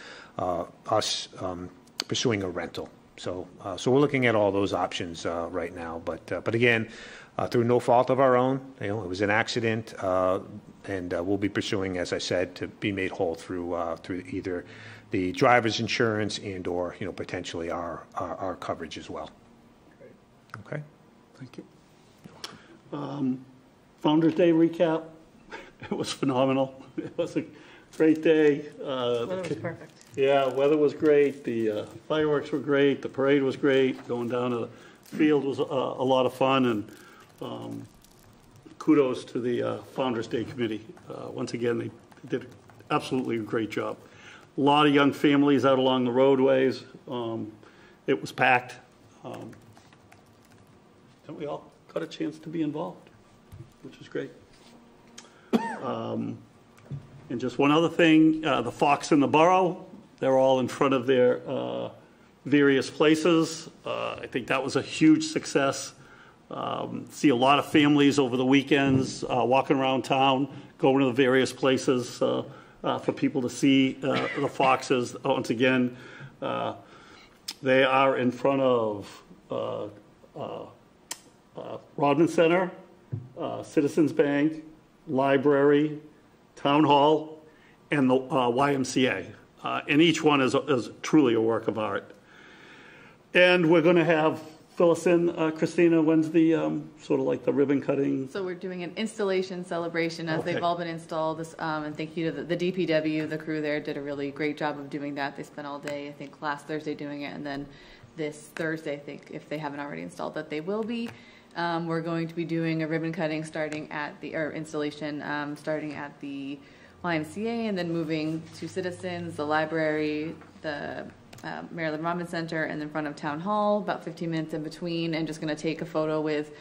Speaker 8: us um, pursuing a rental. So, uh, so we're looking at all those options uh, right now. But, uh, but again, uh, through no fault of our own, you know, it was an accident, uh, and uh, we'll be pursuing, as I said, to be made whole through, uh, through either the driver's insurance and/or, you know, potentially our, our our coverage as well. Great. Okay?
Speaker 1: Thank you. Um, Founder's Day recap, it was phenomenal. It was a great day. Uh,
Speaker 2: Weather was perfect.
Speaker 1: Yeah, weather was great, the uh, fireworks were great, the parade was great, going down to the field was uh, a lot of fun, and um, kudos to the uh, Founder's Day Committee. Uh, Once again, they did absolutely a great job. A Lot of young families out along the roadways. Um, It was packed. Um, And we all got a chance to be involved, which was great. Um, And just one other thing, uh, the Fox in the Borough, they're all in front of their uh, various places. Uh, I think that was a huge success. Um, See a lot of families over the weekends uh, walking around town, going to the various places uh, uh, for people to see uh, the foxes. Once again, they are in front of Rodman Center, Citizens Bank, Library, Town Hall, and the YMCA. Uh, And each one is, is truly a work of art. And we're going to have, fill us in, uh, Christina, when's the, um, sort of like the ribbon cutting?
Speaker 11: So we're doing an installation celebration as
Speaker 1: Okay.
Speaker 11: they've all been installed. This, um, and thank you to the, the DPW, the crew there did a really great job of doing that. They spent all day, I think, last Thursday doing it, and then this Thursday, I think, if they haven't already installed that, they will be. Um, we're going to be doing a ribbon cutting starting at the, or installation, um, starting at the YMCA and then moving to Citizens, the library, the uh, Marilyn Rodman Center, and in front of Town Hall, about 15 minutes in between, and just going to take a photo with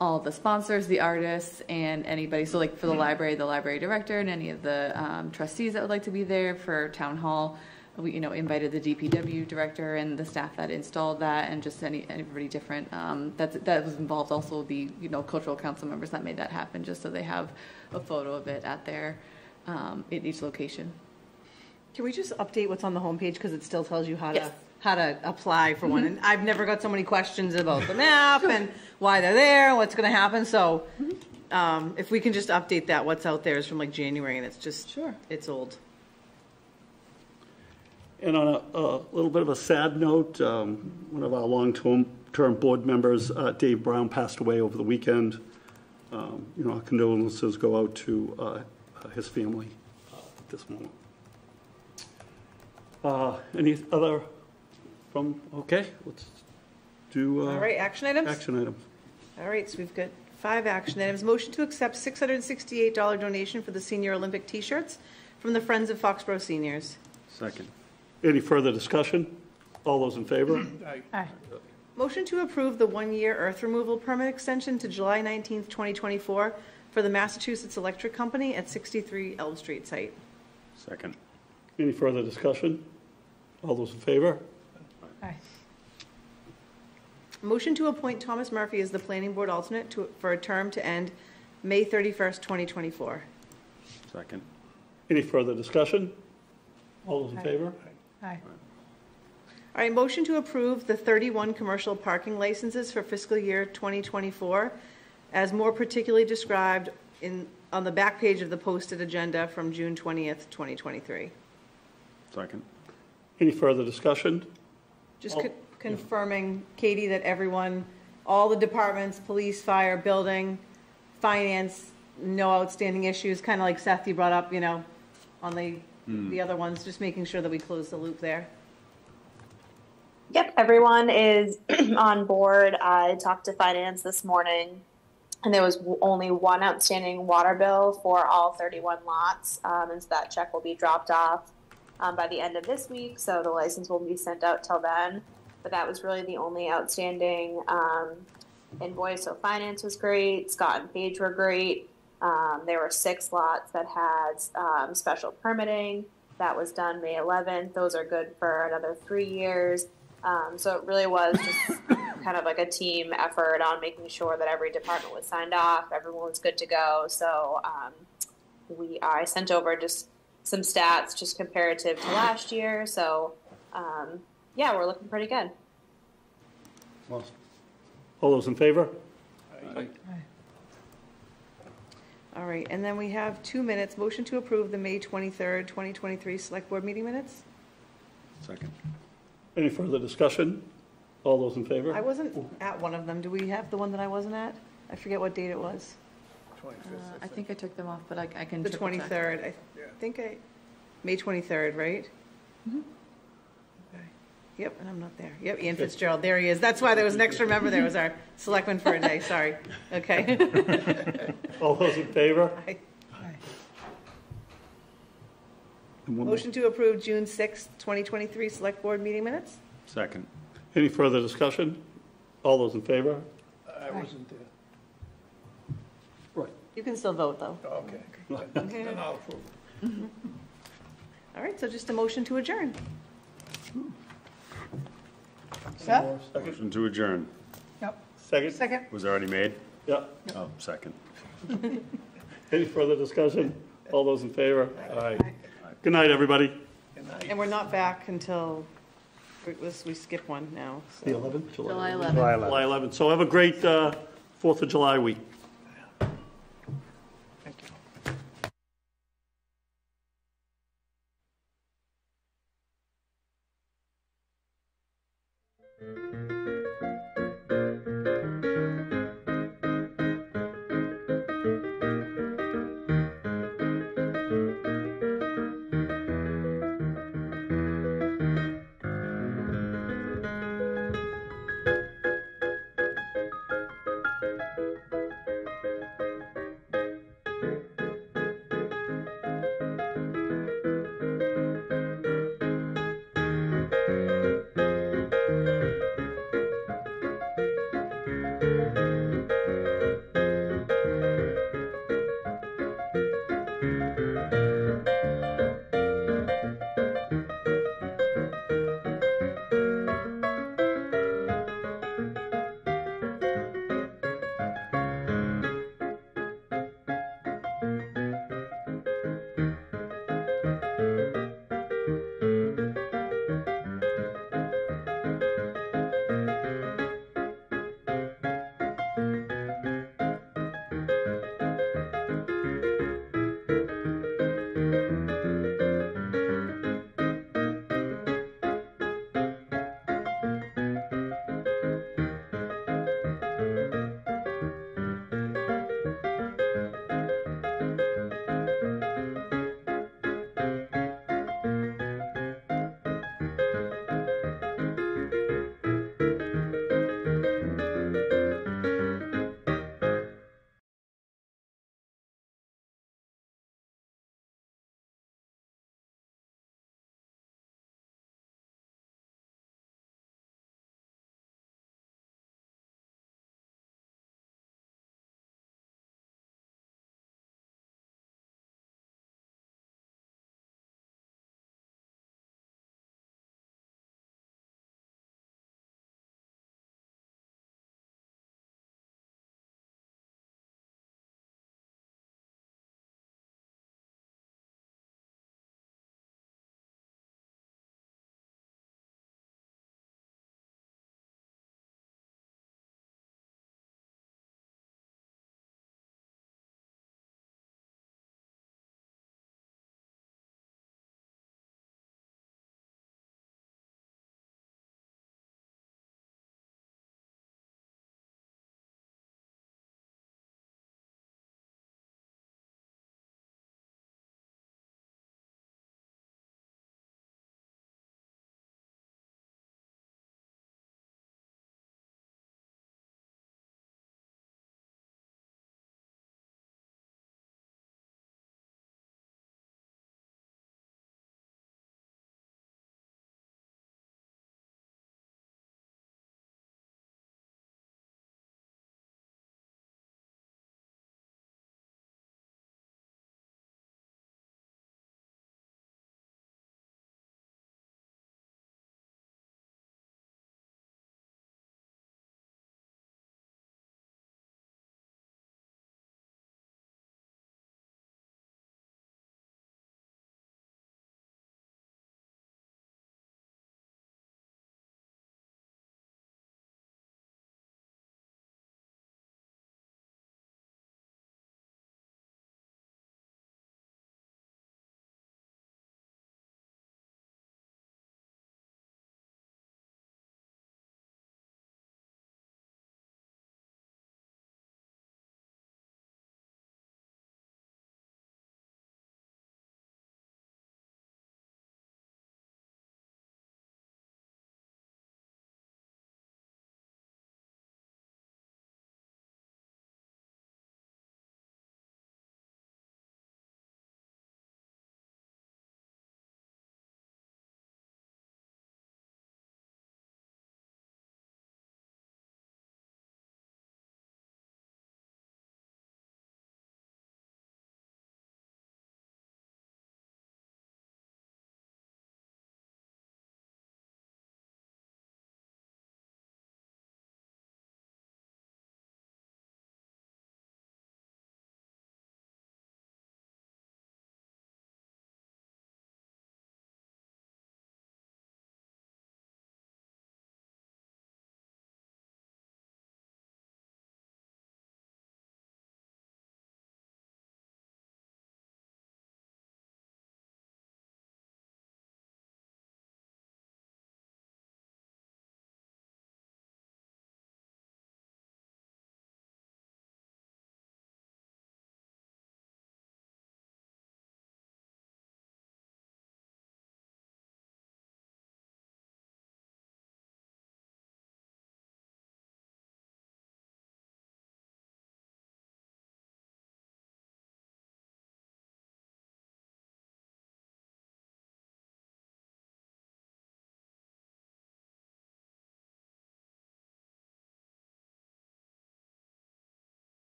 Speaker 11: all the sponsors, the artists, and anybody. So, like for the library, the library director, and any of the um, trustees that would like to be there for town hall. We, you know, invited the DPW director and the staff that installed that, and just any everybody different. Um, that that was involved. Also, the you know cultural council members that made that happen, just so they have a photo of it at their um, at each location.
Speaker 2: Can we just update what's on the homepage, because it still tells you how to, how to apply for one? And I've never got so many questions about the map and why they're there, and what's gonna happen, so, um, if we can just update that, what's out there is from like January, and it's just,
Speaker 11: Sure.
Speaker 2: it's old.
Speaker 1: And on a, a little bit of a sad note, um, one of our long-term term board members, uh, Dave Brown, passed away over the weekend. Um, You know, our condolences go out to uh, his family uh, at this moment. Uh, Any other from, okay, let's do. uh,
Speaker 2: All right, action items?
Speaker 1: Action items.
Speaker 2: All right, so we've got five action items. Motion to accept $668 donation for the Senior Olympic T-shirts from the Friends of Foxborough Seniors.
Speaker 4: Second.
Speaker 1: Any further discussion? All those in favor?
Speaker 6: Aye.
Speaker 2: Motion to approve the one-year earth removal permit extension to July 19th, 2024 for the Massachusetts Electric Company at 63 Elm Street site.
Speaker 4: Second.
Speaker 1: Any further discussion? All those in favor?
Speaker 6: Aye.
Speaker 2: Motion to appoint Thomas Murphy as the planning board alternate to, for a term to end May 31st, 2024.
Speaker 4: Second.
Speaker 1: Any further discussion? All those in
Speaker 6: Aye.
Speaker 1: favor?
Speaker 6: Aye.
Speaker 2: All right, motion to approve the 31 commercial parking licenses for fiscal year 2024 as more particularly described in, on the back page of the posted agenda from June 20th, 2023.
Speaker 4: Second.
Speaker 1: Any further discussion?
Speaker 2: Just
Speaker 1: Oh,
Speaker 2: co- confirming, Katie, that everyone, all the departments, police, fire, building, finance, no outstanding issues, kind of like Seth, you brought up, you know, on the, hmm. the other ones, just making sure that we close the loop there.
Speaker 12: Yep, everyone is on board. I talked to finance this morning, and there was only one outstanding water bill for all 31 lots, um, and so that check will be dropped off um, by the end of this week. So the license will be sent out till then. But that was really the only outstanding um, invoice. So finance was great. Scott and Paige were great. Um, there were six lots that had um, special permitting. That was done May 11th. Those are good for another three years. Um, so it really was just kind of like a team effort on making sure that every department was signed off, everyone was good to go. So um, we I sent over just some stats just comparative to last year. So um, yeah, we're looking pretty good.
Speaker 1: All those in favor?
Speaker 2: All right, and then we have two minutes. Motion to approve the May 23rd, 2023 Select Board meeting minutes?
Speaker 4: Second.
Speaker 1: Any further discussion? All those in favor?
Speaker 2: I wasn't at one of them. Do we have the one that I wasn't at? I forget what date it was.
Speaker 11: Uh, I think I took them off, but I, I can
Speaker 2: The
Speaker 11: triple check.
Speaker 2: 23rd, I think I, May 23rd, right?
Speaker 11: Mm-hmm.
Speaker 2: Okay. Yep, and I'm not there. Yep, Ian Fitzgerald, there he is. That's why there was an extra member there, was our selectman for a day, sorry. Okay.
Speaker 1: All those in favor?
Speaker 2: Aye.
Speaker 1: And one more.
Speaker 2: Motion to approve June 6th, 2023 Select Board meeting minutes?
Speaker 4: Second.
Speaker 1: Any further discussion? All those in favor?
Speaker 7: I wasn't there.
Speaker 1: Right.
Speaker 2: You can still vote, though.
Speaker 7: Oh, okay. Then I'll approve.
Speaker 2: All right, so just a motion to adjourn.
Speaker 6: Seth?
Speaker 4: Motion to adjourn.
Speaker 6: Yep.
Speaker 1: Second?
Speaker 6: Second?
Speaker 4: Was already made?
Speaker 1: Yeah.
Speaker 4: Oh, second.
Speaker 1: Any further discussion? All those in favor? Aye. Good night, everybody.
Speaker 2: And we're not back until, we we skip one now. so-
Speaker 1: The 11th?
Speaker 11: July 11th.
Speaker 8: July 11th.
Speaker 1: July 11th. So have a great uh, Fourth of July week.